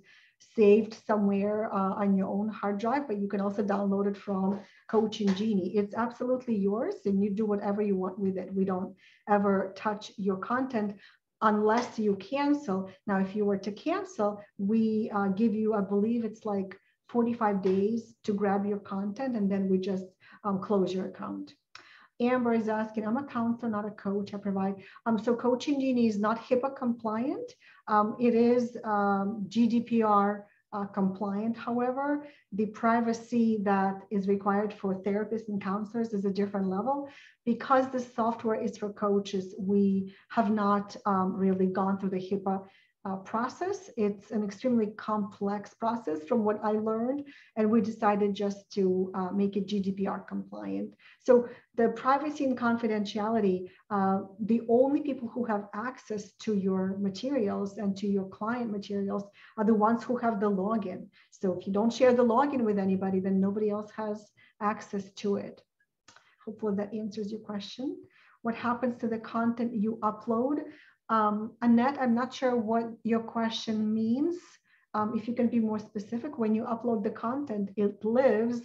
saved somewhere uh, on your own hard drive, but you can also download it from Coaching Genie. It's absolutely yours and you do whatever you want with it. We don't ever touch your content unless you cancel. Now, if you were to cancel, we uh, give you, I believe it's like 45 days to grab your content and then we just um, close your account. Amber is asking, I'm a counselor, not a coach. I provide. Um, so Coaching Genie is not HIPAA compliant. Um, it is um, GDPR uh, compliant. However, the privacy that is required for therapists and counselors is a different level. Because the software is for coaches, we have not um, really gone through the HIPAA uh, process. It's an extremely complex process from what I learned, and we decided just to uh, make it GDPR compliant. So the privacy and confidentiality, uh, the only people who have access to your materials and to your client materials are the ones who have the login. So if you don't share the login with anybody, then nobody else has access to it. Hopefully that answers your question. What happens to the content you upload? Um, Annette, I'm not sure what your question means. Um, if you can be more specific, when you upload the content, it lives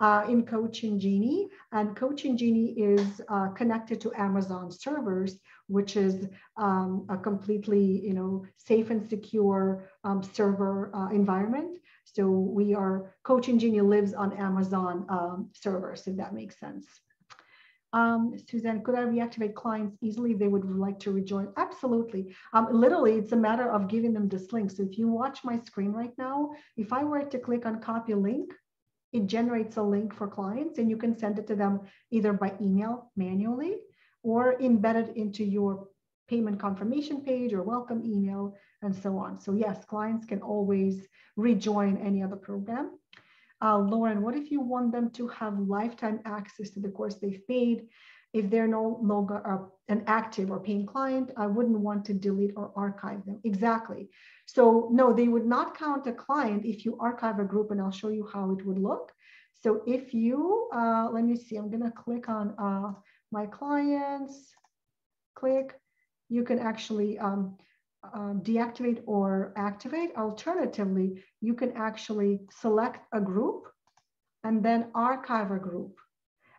uh, in Coaching Genie, and Coaching Genie is uh, connected to Amazon servers, which is um, a completely, you know, safe and secure um, server uh, environment. So we are Coaching Genie lives on Amazon um, servers, if that makes sense. Um, Suzanne, could I reactivate clients easily they would like to rejoin? Absolutely. Um, literally, it's a matter of giving them this link. So if you watch my screen right now, if I were to click on copy link, it generates a link for clients and you can send it to them either by email manually or embedded into your payment confirmation page or welcome email and so on. So yes, clients can always rejoin any other program uh, Lauren, what if you want them to have lifetime access to the course they've paid? If they're no longer an active or paying client, I wouldn't want to delete or archive them. Exactly. So no, they would not count a client if you archive a group and I'll show you how it would look. So if you, uh, let me see, I'm gonna click on uh, my clients. click, you can actually um, uh, deactivate or activate. Alternatively, you can actually select a group and then archive a group.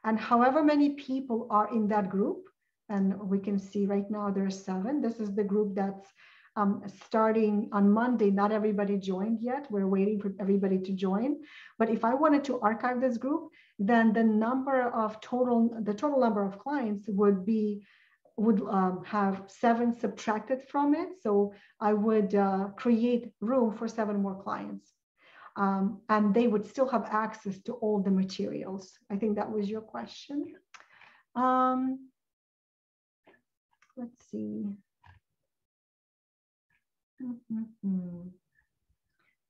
And however many people are in that group, and we can see right now there are seven. This is the group that's um, starting on Monday. Not everybody joined yet. We're waiting for everybody to join. But if I wanted to archive this group, then the number of total, the total number of clients would be would um, have seven subtracted from it. So I would uh, create room for seven more clients. Um, and they would still have access to all the materials. I think that was your question. Um, let's see. Mm -hmm.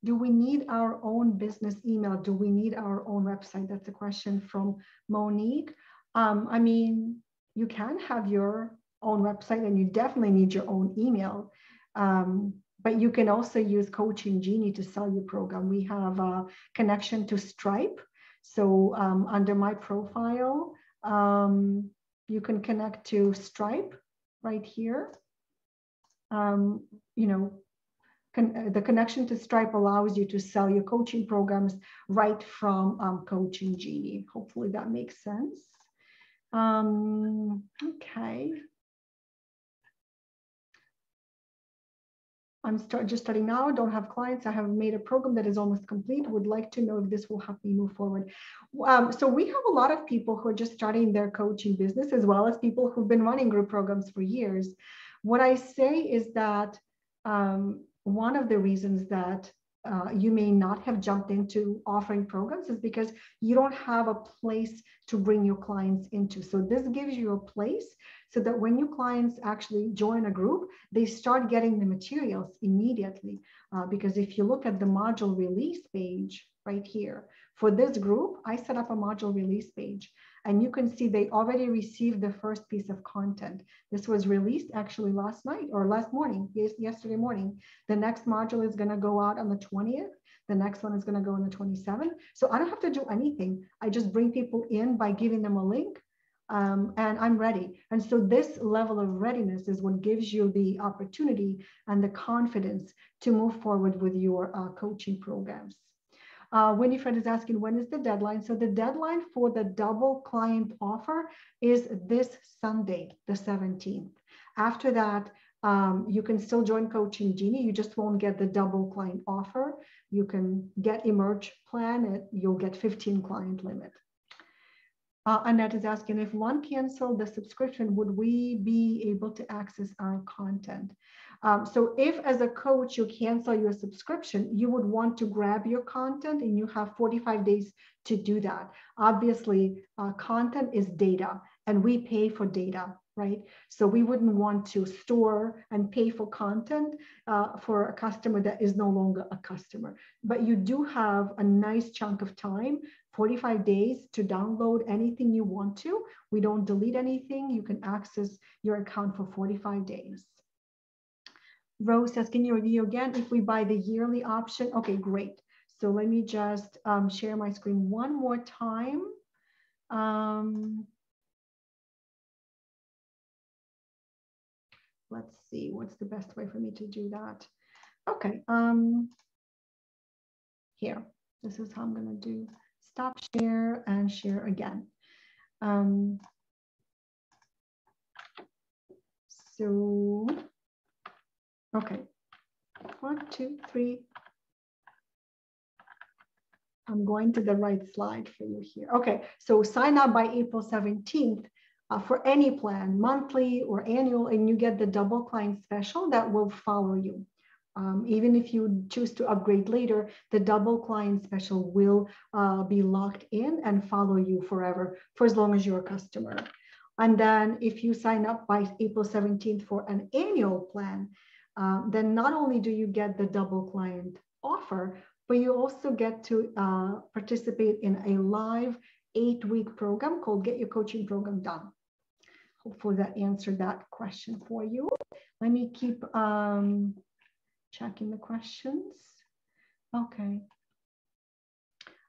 Do we need our own business email? Do we need our own website? That's a question from Monique. Um, I mean, you can have your own website and you definitely need your own email. Um, but you can also use Coaching Genie to sell your program. We have a connection to Stripe. So um, under my profile, um, you can connect to Stripe right here. Um, you know, con the connection to Stripe allows you to sell your coaching programs right from um, Coaching Genie. Hopefully that makes sense. Um, okay. I'm start, just starting now, don't have clients. I have made a program that is almost complete. Would like to know if this will help me move forward. Um, so we have a lot of people who are just starting their coaching business as well as people who've been running group programs for years. What I say is that um, one of the reasons that uh, you may not have jumped into offering programs is because you don't have a place to bring your clients into. So this gives you a place so that when your clients actually join a group, they start getting the materials immediately. Uh, because if you look at the module release page right here, for this group, I set up a module release page and you can see they already received the first piece of content. This was released actually last night or last morning, yes, yesterday morning. The next module is gonna go out on the 20th. The next one is gonna go on the 27th. So I don't have to do anything. I just bring people in by giving them a link um, and I'm ready. And so this level of readiness is what gives you the opportunity and the confidence to move forward with your uh, coaching programs. Uh, Winifred is asking, when is the deadline? So the deadline for the double client offer is this Sunday, the 17th. After that, um, you can still join Coaching Genie. You just won't get the double client offer. You can get Emerge plan. You'll get 15 client limit. Uh, Annette is asking if one canceled the subscription, would we be able to access our content? Um, so if as a coach you cancel your subscription, you would want to grab your content and you have 45 days to do that. Obviously, uh, content is data and we pay for data right? So we wouldn't want to store and pay for content uh, for a customer that is no longer a customer. But you do have a nice chunk of time, 45 days to download anything you want to. We don't delete anything. You can access your account for 45 days. Rose says, can you review again if we buy the yearly option? Okay, great. So let me just um, share my screen one more time. Um, let's see, what's the best way for me to do that? Okay, um, here, this is how I'm gonna do stop share and share again. Um, so, okay, one, two, three. I'm going to the right slide for you here. Okay, so sign up by April 17th uh, for any plan, monthly or annual, and you get the double client special that will follow you. Um, even if you choose to upgrade later, the double client special will uh, be locked in and follow you forever for as long as you're a customer. And then if you sign up by April 17th for an annual plan, uh, then not only do you get the double client offer, but you also get to uh, participate in a live eight week program called Get Your Coaching Program Done. Hopefully that answered that question for you. Let me keep um, checking the questions. Okay.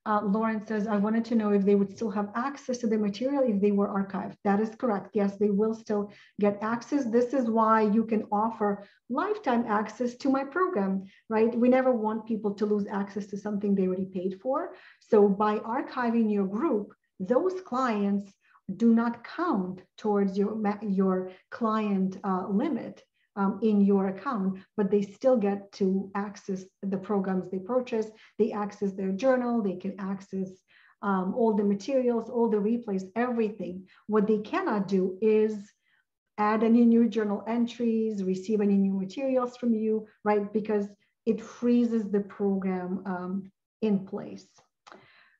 Uh, Lauren says, I wanted to know if they would still have access to the material if they were archived. That is correct. Yes, they will still get access. This is why you can offer lifetime access to my program, right? We never want people to lose access to something they already paid for. So by archiving your group, those clients do not count towards your, your client uh, limit um, in your account, but they still get to access the programs they purchase. They access their journal, they can access um, all the materials, all the replays, everything. What they cannot do is add any new journal entries, receive any new materials from you, right? Because it freezes the program um, in place.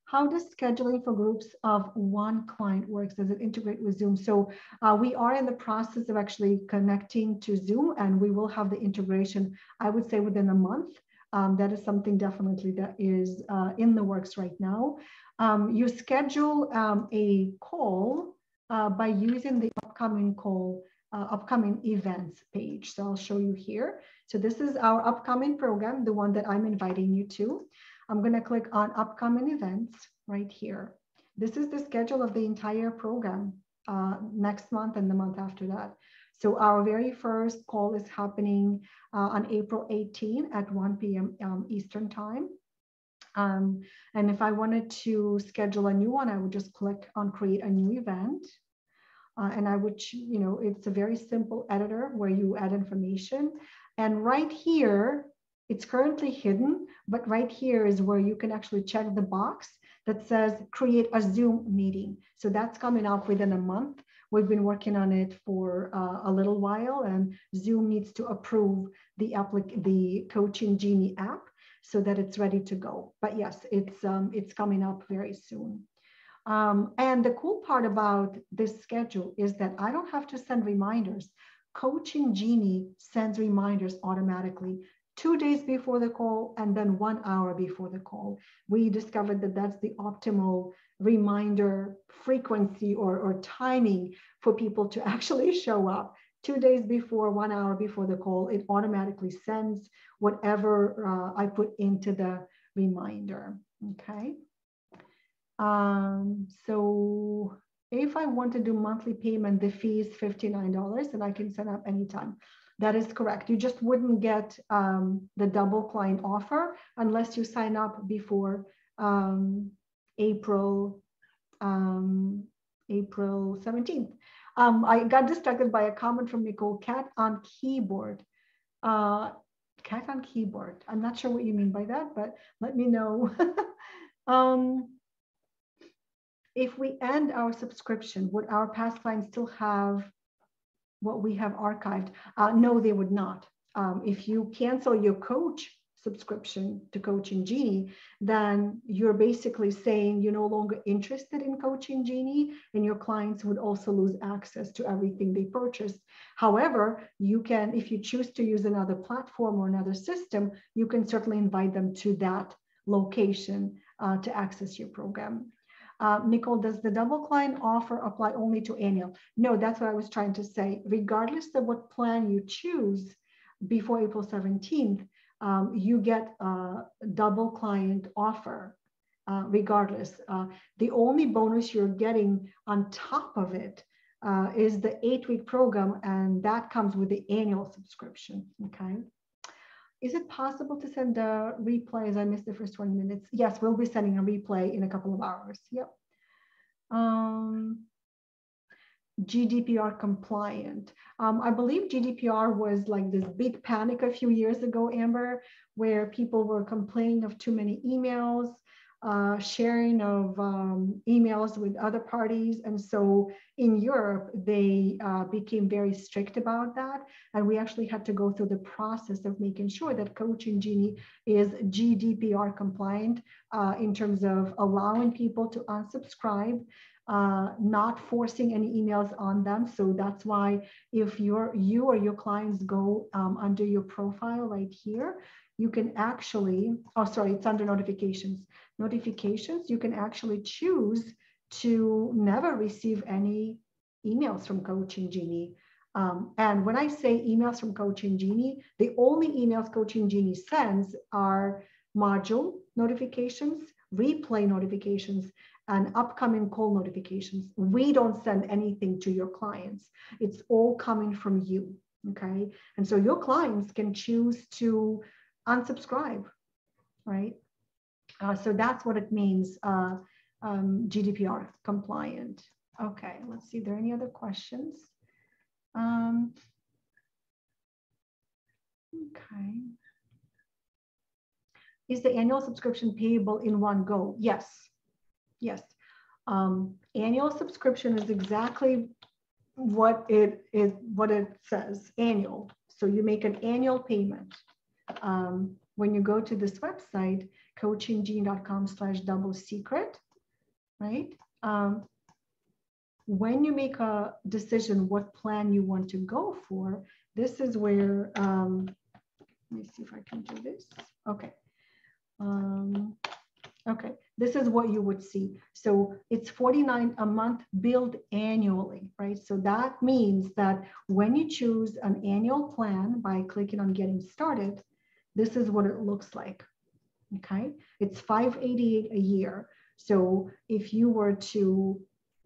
How does scheduling for groups of one client works? Does it integrate with Zoom? So uh, we are in the process of actually connecting to Zoom and we will have the integration, I would say within a month. Um, that is something definitely that is uh, in the works right now. Um, you schedule um, a call uh, by using the upcoming call, uh, upcoming events page. So I'll show you here. So this is our upcoming program, the one that I'm inviting you to. I'm going to click on upcoming events right here. This is the schedule of the entire program uh, next month and the month after that. So our very first call is happening uh, on April 18 at 1 p.m. Um, Eastern time. Um, and if I wanted to schedule a new one, I would just click on create a new event. Uh, and I would, you know, it's a very simple editor where you add information. And right here, it's currently hidden, but right here is where you can actually check the box that says create a Zoom meeting. So that's coming up within a month. We've been working on it for uh, a little while and Zoom needs to approve the, applic the Coaching Genie app so that it's ready to go. But yes, it's, um, it's coming up very soon. Um, and the cool part about this schedule is that I don't have to send reminders. Coaching Genie sends reminders automatically two days before the call and then one hour before the call. We discovered that that's the optimal reminder frequency or, or timing for people to (laughs) actually show up. Two days before, one hour before the call, it automatically sends whatever uh, I put into the reminder. Okay. Um, so if I want to do monthly payment, the fee is $59 and I can set up anytime. That is correct. You just wouldn't get um, the double client offer unless you sign up before um, April um, April 17th. Um, I got distracted by a comment from Nicole, cat on keyboard. Uh, cat on keyboard. I'm not sure what you mean by that, but let me know. (laughs) um, if we end our subscription, would our past clients still have what we have archived? Uh, no, they would not. Um, if you cancel your coach subscription to Coaching Genie, then you're basically saying you're no longer interested in Coaching Genie, and your clients would also lose access to everything they purchased. However, you can, if you choose to use another platform or another system, you can certainly invite them to that location uh, to access your program. Uh, Nicole, does the double client offer apply only to annual? No, that's what I was trying to say. Regardless of what plan you choose before April 17th, um, you get a double client offer uh, regardless. Uh, the only bonus you're getting on top of it uh, is the eight week program, and that comes with the annual subscription. Okay. Is it possible to send a replay as I missed the first 20 minutes? Yes, we'll be sending a replay in a couple of hours. Yep. Um, GDPR compliant. Um, I believe GDPR was like this big panic a few years ago, Amber, where people were complaining of too many emails uh, sharing of um, emails with other parties. And so in Europe, they uh, became very strict about that. And we actually had to go through the process of making sure that Coaching Genie is GDPR compliant uh, in terms of allowing people to unsubscribe uh, not forcing any emails on them. So that's why if you're, you or your clients go um, under your profile right here, you can actually, oh, sorry, it's under notifications. Notifications, you can actually choose to never receive any emails from Coaching Genie. Um, and when I say emails from Coaching Genie, the only emails Coaching Genie sends are module notifications replay notifications, and upcoming call notifications. We don't send anything to your clients. It's all coming from you. Okay. And so your clients can choose to unsubscribe, right? Uh, so that's what it means, uh, um, GDPR compliant. Okay, let's see, there any other questions? Um, okay. Is the annual subscription payable in one go? Yes, yes. Um, annual subscription is exactly what it is, what it says, annual. So you make an annual payment. Um, when you go to this website, coachinggenie.com slash double secret, right? Um, when you make a decision what plan you want to go for, this is where, um, let me see if I can do this. Okay. Um, okay, this is what you would see. So it's 49 a month billed annually, right? So that means that when you choose an annual plan by clicking on getting started, this is what it looks like, okay? It's 588 a year. So if you were to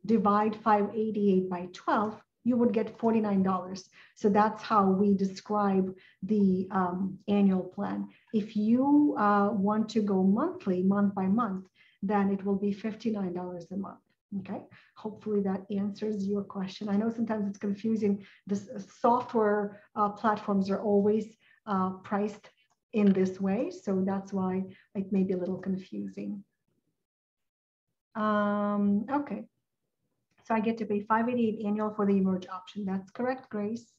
divide 588 by 12, you would get $49. So that's how we describe the um, annual plan. If you uh, want to go monthly, month by month, then it will be $59 a month. Okay, hopefully that answers your question. I know sometimes it's confusing. The software uh, platforms are always uh, priced in this way. So that's why it may be a little confusing. Um, okay, so I get to pay 588 annual for the emerge option. That's correct, Grace.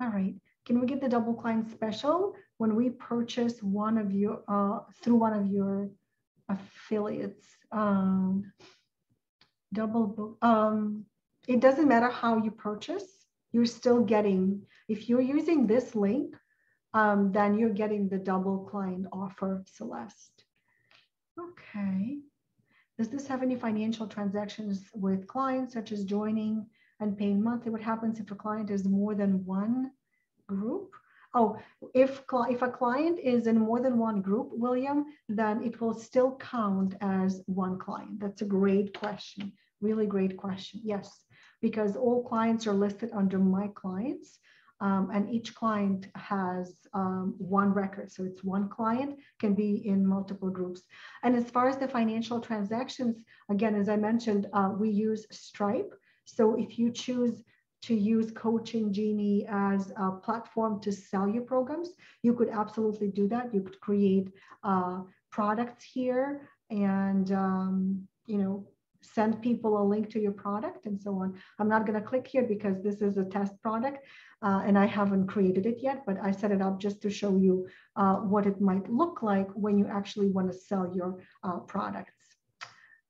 All right. Can we get the double client special when we purchase one of your uh, through one of your affiliates? Um, double book. Um, it doesn't matter how you purchase. You're still getting. If you're using this link, um, then you're getting the double client offer, Celeste. Okay. Does this have any financial transactions with clients, such as joining and paying monthly? What happens if a client is more than one group? Oh, if, if a client is in more than one group, William, then it will still count as one client. That's a great question. Really great question. Yes, because all clients are listed under my clients um, and each client has um, one record. So it's one client can be in multiple groups. And as far as the financial transactions, again, as I mentioned, uh, we use Stripe. So if you choose to use Coaching Genie as a platform to sell your programs, you could absolutely do that. You could create uh, products here and, um, you know, send people a link to your product and so on. I'm not going to click here because this is a test product uh, and I haven't created it yet, but I set it up just to show you uh, what it might look like when you actually want to sell your uh, products.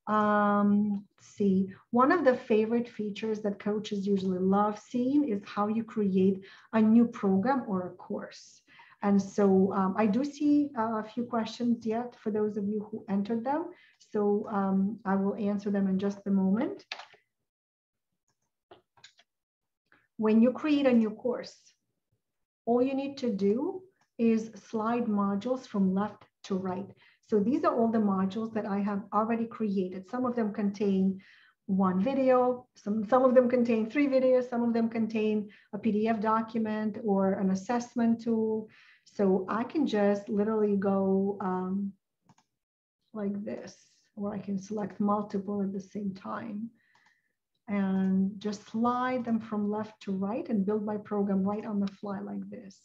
Um, see, one of the favorite features that coaches usually love seeing is how you create a new program or a course. And so um, I do see a few questions yet for those of you who entered them. So um, I will answer them in just a moment. When you create a new course, all you need to do is slide modules from left to right. So these are all the modules that I have already created. Some of them contain one video, some, some of them contain three videos, some of them contain a PDF document or an assessment tool. So I can just literally go um, like this, or I can select multiple at the same time and just slide them from left to right and build my program right on the fly like this.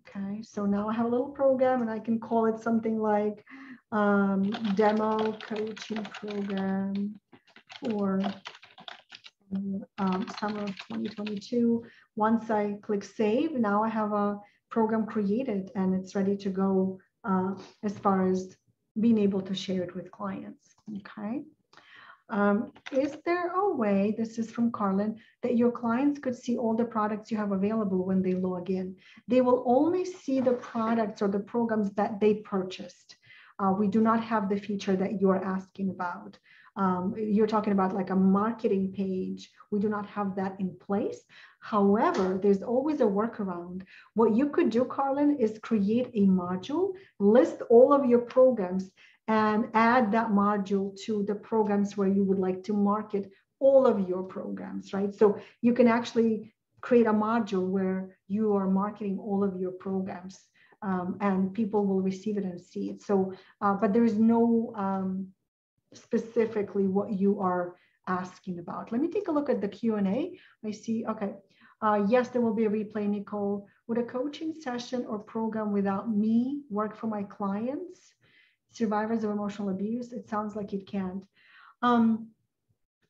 Okay, so now I have a little program and I can call it something like um, demo coaching program for um, summer of 2022. Once I click save, now I have a program created and it's ready to go uh, as far as being able to share it with clients. Okay. Um, is there a way, this is from Carlin, that your clients could see all the products you have available when they log in? They will only see the products or the programs that they purchased. Uh, we do not have the feature that you're asking about. Um, you're talking about like a marketing page. We do not have that in place. However, there's always a workaround. What you could do, Carlin, is create a module, list all of your programs, and add that module to the programs where you would like to market all of your programs, right? So you can actually create a module where you are marketing all of your programs um, and people will receive it and see it. So, uh, but there is no um, specifically what you are asking about. Let me take a look at the Q&A. I see, okay. Uh, yes, there will be a replay, Nicole. Would a coaching session or program without me work for my clients, survivors of emotional abuse? It sounds like it can't. Um,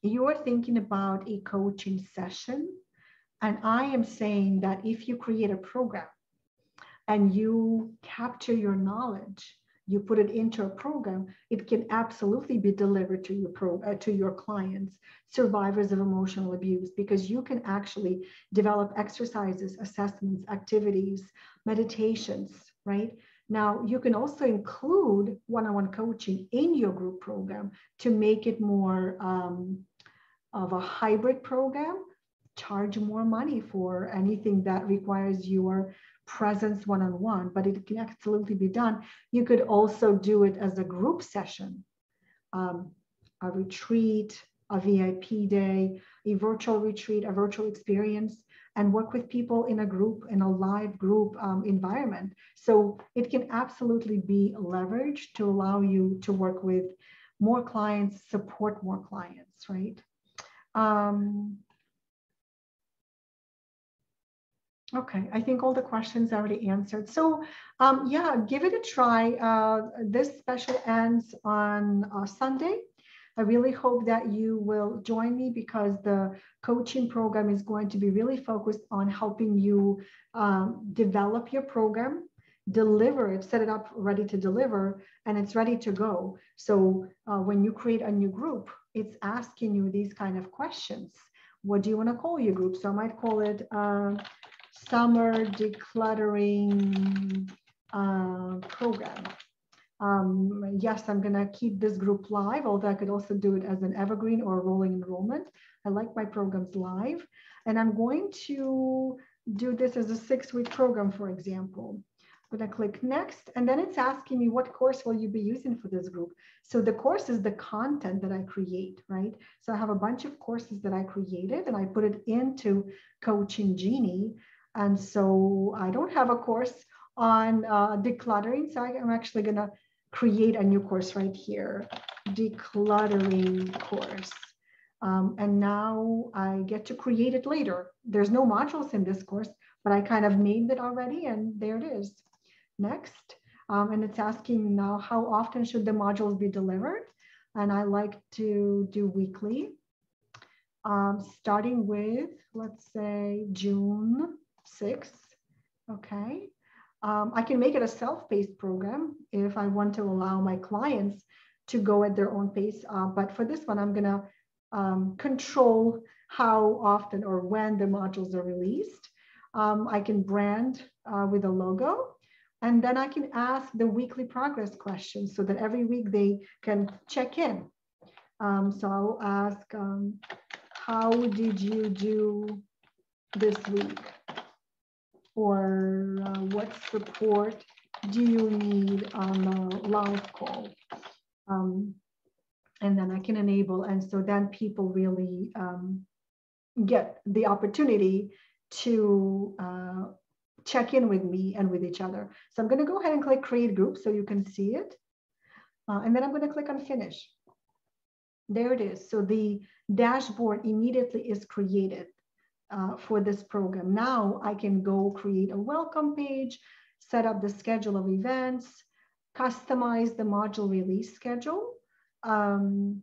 you're thinking about a coaching session. And I am saying that if you create a program and you capture your knowledge, you put it into a program, it can absolutely be delivered to your pro uh, to your clients, survivors of emotional abuse, because you can actually develop exercises, assessments, activities, meditations, right? Now, you can also include one-on-one coaching in your group program to make it more um, of a hybrid program, charge more money for anything that requires your presence one-on-one, but it can absolutely be done. You could also do it as a group session, um, a retreat, a VIP day, a virtual retreat, a virtual experience, and work with people in a group, in a live group um, environment. So it can absolutely be leveraged to allow you to work with more clients, support more clients, right? Um, okay, I think all the questions are already answered. So um, yeah, give it a try. Uh, this special ends on uh, Sunday. I really hope that you will join me because the coaching program is going to be really focused on helping you um, develop your program, deliver it, set it up ready to deliver, and it's ready to go. So uh, when you create a new group, it's asking you these kind of questions. What do you want to call your group? So I might call it uh, summer decluttering uh, program. Um, yes, I'm going to keep this group live, although I could also do it as an evergreen or a rolling enrollment. I like my programs live. And I'm going to do this as a six week program, for example. I'm going to click next, and then it's asking me what course will you be using for this group. So the course is the content that I create, right? So I have a bunch of courses that I created and I put it into Coaching Genie. And so I don't have a course on uh, decluttering. So I'm actually going to create a new course right here, decluttering course. Um, and now I get to create it later. There's no modules in this course, but I kind of named it already and there it is. Next, um, and it's asking now how often should the modules be delivered? And I like to do weekly, um, starting with, let's say June 6th, okay? Um, I can make it a self-paced program if I want to allow my clients to go at their own pace. Uh, but for this one, I'm gonna um, control how often or when the modules are released. Um, I can brand uh, with a logo. And then I can ask the weekly progress questions so that every week they can check in. Um, so I'll ask, um, how did you do this week? Or uh, what support do you need on a live call? Um, and then I can enable, and so then people really um, get the opportunity to uh, check in with me and with each other. So I'm going to go ahead and click create group so you can see it. Uh, and then I'm going to click on finish. There it is. So the dashboard immediately is created uh, for this program. Now I can go create a welcome page, set up the schedule of events, customize the module release schedule um,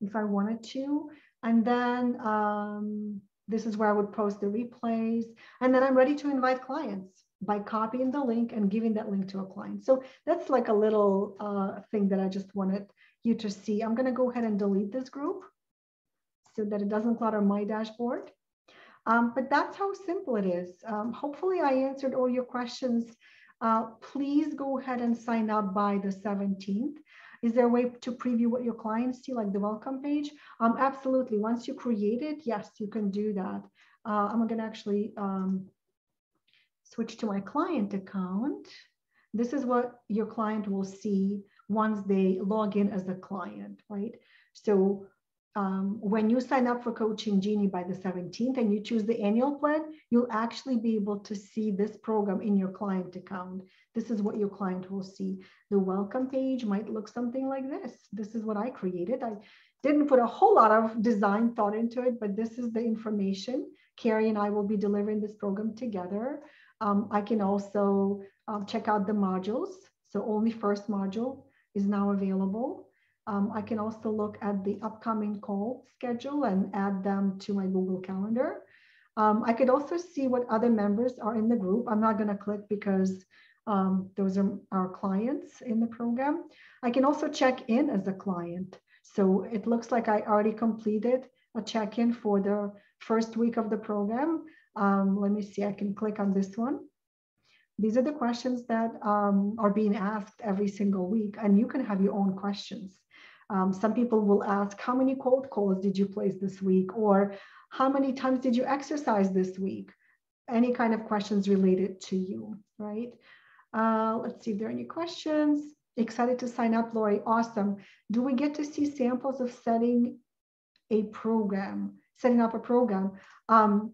if I wanted to. And then um, this is where I would post the replays. And then I'm ready to invite clients by copying the link and giving that link to a client. So that's like a little uh, thing that I just wanted you to see. I'm going to go ahead and delete this group so that it doesn't clutter my dashboard. Um, but that's how simple it is. Um, hopefully I answered all your questions. Uh, please go ahead and sign up by the 17th. Is there a way to preview what your clients see, like the welcome page? Um, absolutely. Once you create it, yes, you can do that. Uh, I'm going to actually um, switch to my client account. This is what your client will see once they log in as a client, right? So um, when you sign up for Coaching Genie by the 17th and you choose the annual plan, you'll actually be able to see this program in your client account. This is what your client will see. The welcome page might look something like this. This is what I created. I didn't put a whole lot of design thought into it, but this is the information. Carrie and I will be delivering this program together. Um, I can also um, check out the modules. So only first module is now available. Um, I can also look at the upcoming call schedule and add them to my Google Calendar. Um, I could also see what other members are in the group. I'm not going to click because um, those are our clients in the program. I can also check in as a client. So it looks like I already completed a check-in for the first week of the program. Um, let me see, I can click on this one. These are the questions that um, are being asked every single week, and you can have your own questions. Um, some people will ask, how many cold calls did you place this week? Or how many times did you exercise this week? Any kind of questions related to you, right? Uh, let's see if there are any questions. Excited to sign up, Lori. Awesome. Do we get to see samples of setting a program, setting up a program? Um,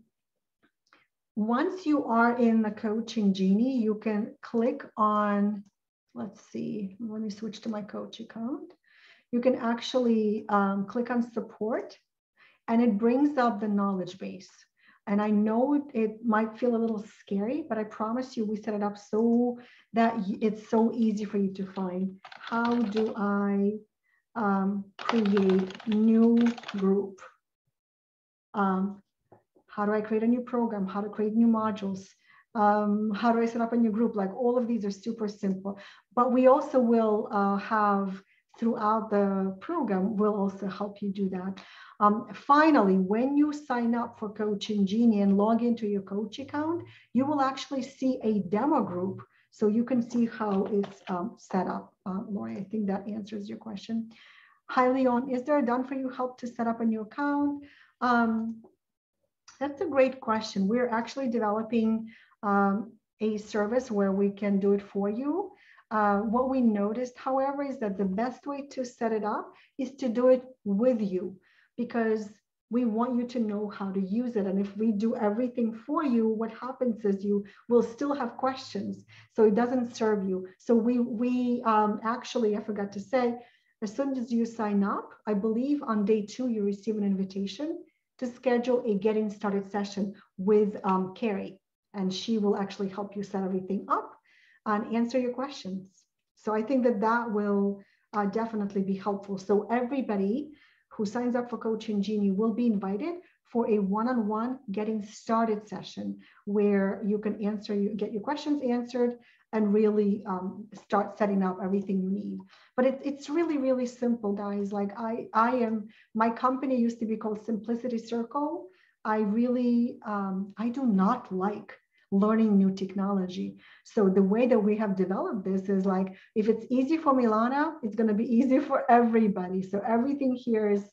once you are in the coaching genie, you can click on, let's see, let me switch to my coach account you can actually um, click on support and it brings up the knowledge base. And I know it, it, might feel a little scary, but I promise you we set it up so that it's so easy for you to find. How do I um, create new group? Um, how do I create a new program? How to create new modules? Um, how do I set up a new group? Like all of these are super simple, but we also will uh, have throughout the program will also help you do that. Um, finally, when you sign up for Coaching Genie and log into your coach account, you will actually see a demo group so you can see how it's um, set up. Uh, Lori, I think that answers your question. Hi, Leon, is there a done for you help to set up a new account? Um, that's a great question. We're actually developing um, a service where we can do it for you. Uh, what we noticed, however, is that the best way to set it up is to do it with you because we want you to know how to use it. And if we do everything for you, what happens is you will still have questions. So it doesn't serve you. So we, we um, actually, I forgot to say, as soon as you sign up, I believe on day two, you receive an invitation to schedule a getting started session with um, Carrie. And she will actually help you set everything up and answer your questions. So I think that that will uh, definitely be helpful. So everybody who signs up for Coaching Genie will be invited for a one-on-one getting started session where you can answer, you get your questions answered and really um, start setting up everything you need. But it, it's really, really simple, guys. Like I, I am, my company used to be called Simplicity Circle. I really, um, I do not like learning new technology. So the way that we have developed this is like, if it's easy for Milana, it's going to be (laughs) easy for everybody. So everything here is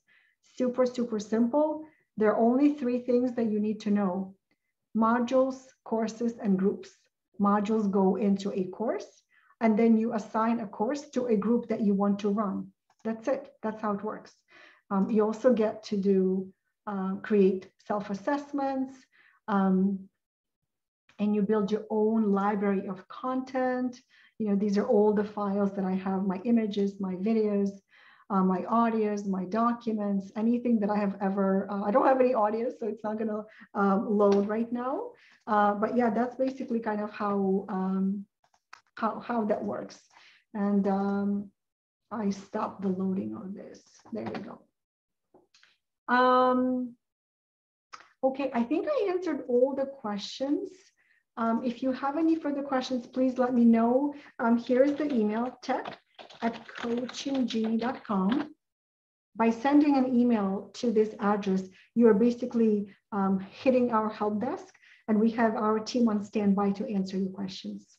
super, super simple. There are only three things that you need to know. Modules, courses, and groups. Modules go into a course, and then you assign a course to a group that you want to run. That's it. That's how it works. Um, you also get to do uh, create self-assessments, um, and you build your own library of content. You know, these are all the files that I have, my images, my videos, uh, my audios, my documents, anything that I have ever, uh, I don't have any audio, so it's not gonna um, load right now. Uh, but yeah, that's basically kind of how, um, how, how that works. And um, I stopped the loading on this. There we go. Um, okay, I think I answered all the questions. Um, if you have any further questions, please let me know. Um, here's the email, tech at coachinggenie.com. By sending an email to this address, you are basically um, hitting our help desk and we have our team on standby to answer your questions.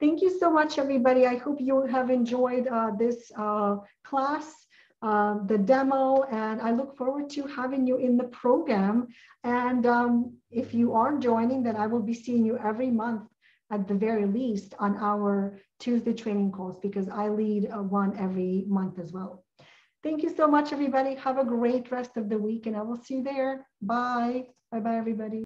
Thank you so much, everybody. I hope you have enjoyed uh, this uh, class uh, the demo, and I look forward to having you in the program. And um, if you are joining, then I will be seeing you every month at the very least on our Tuesday training calls because I lead uh, one every month as well. Thank you so much, everybody. Have a great rest of the week and I will see you there. Bye. Bye-bye, everybody.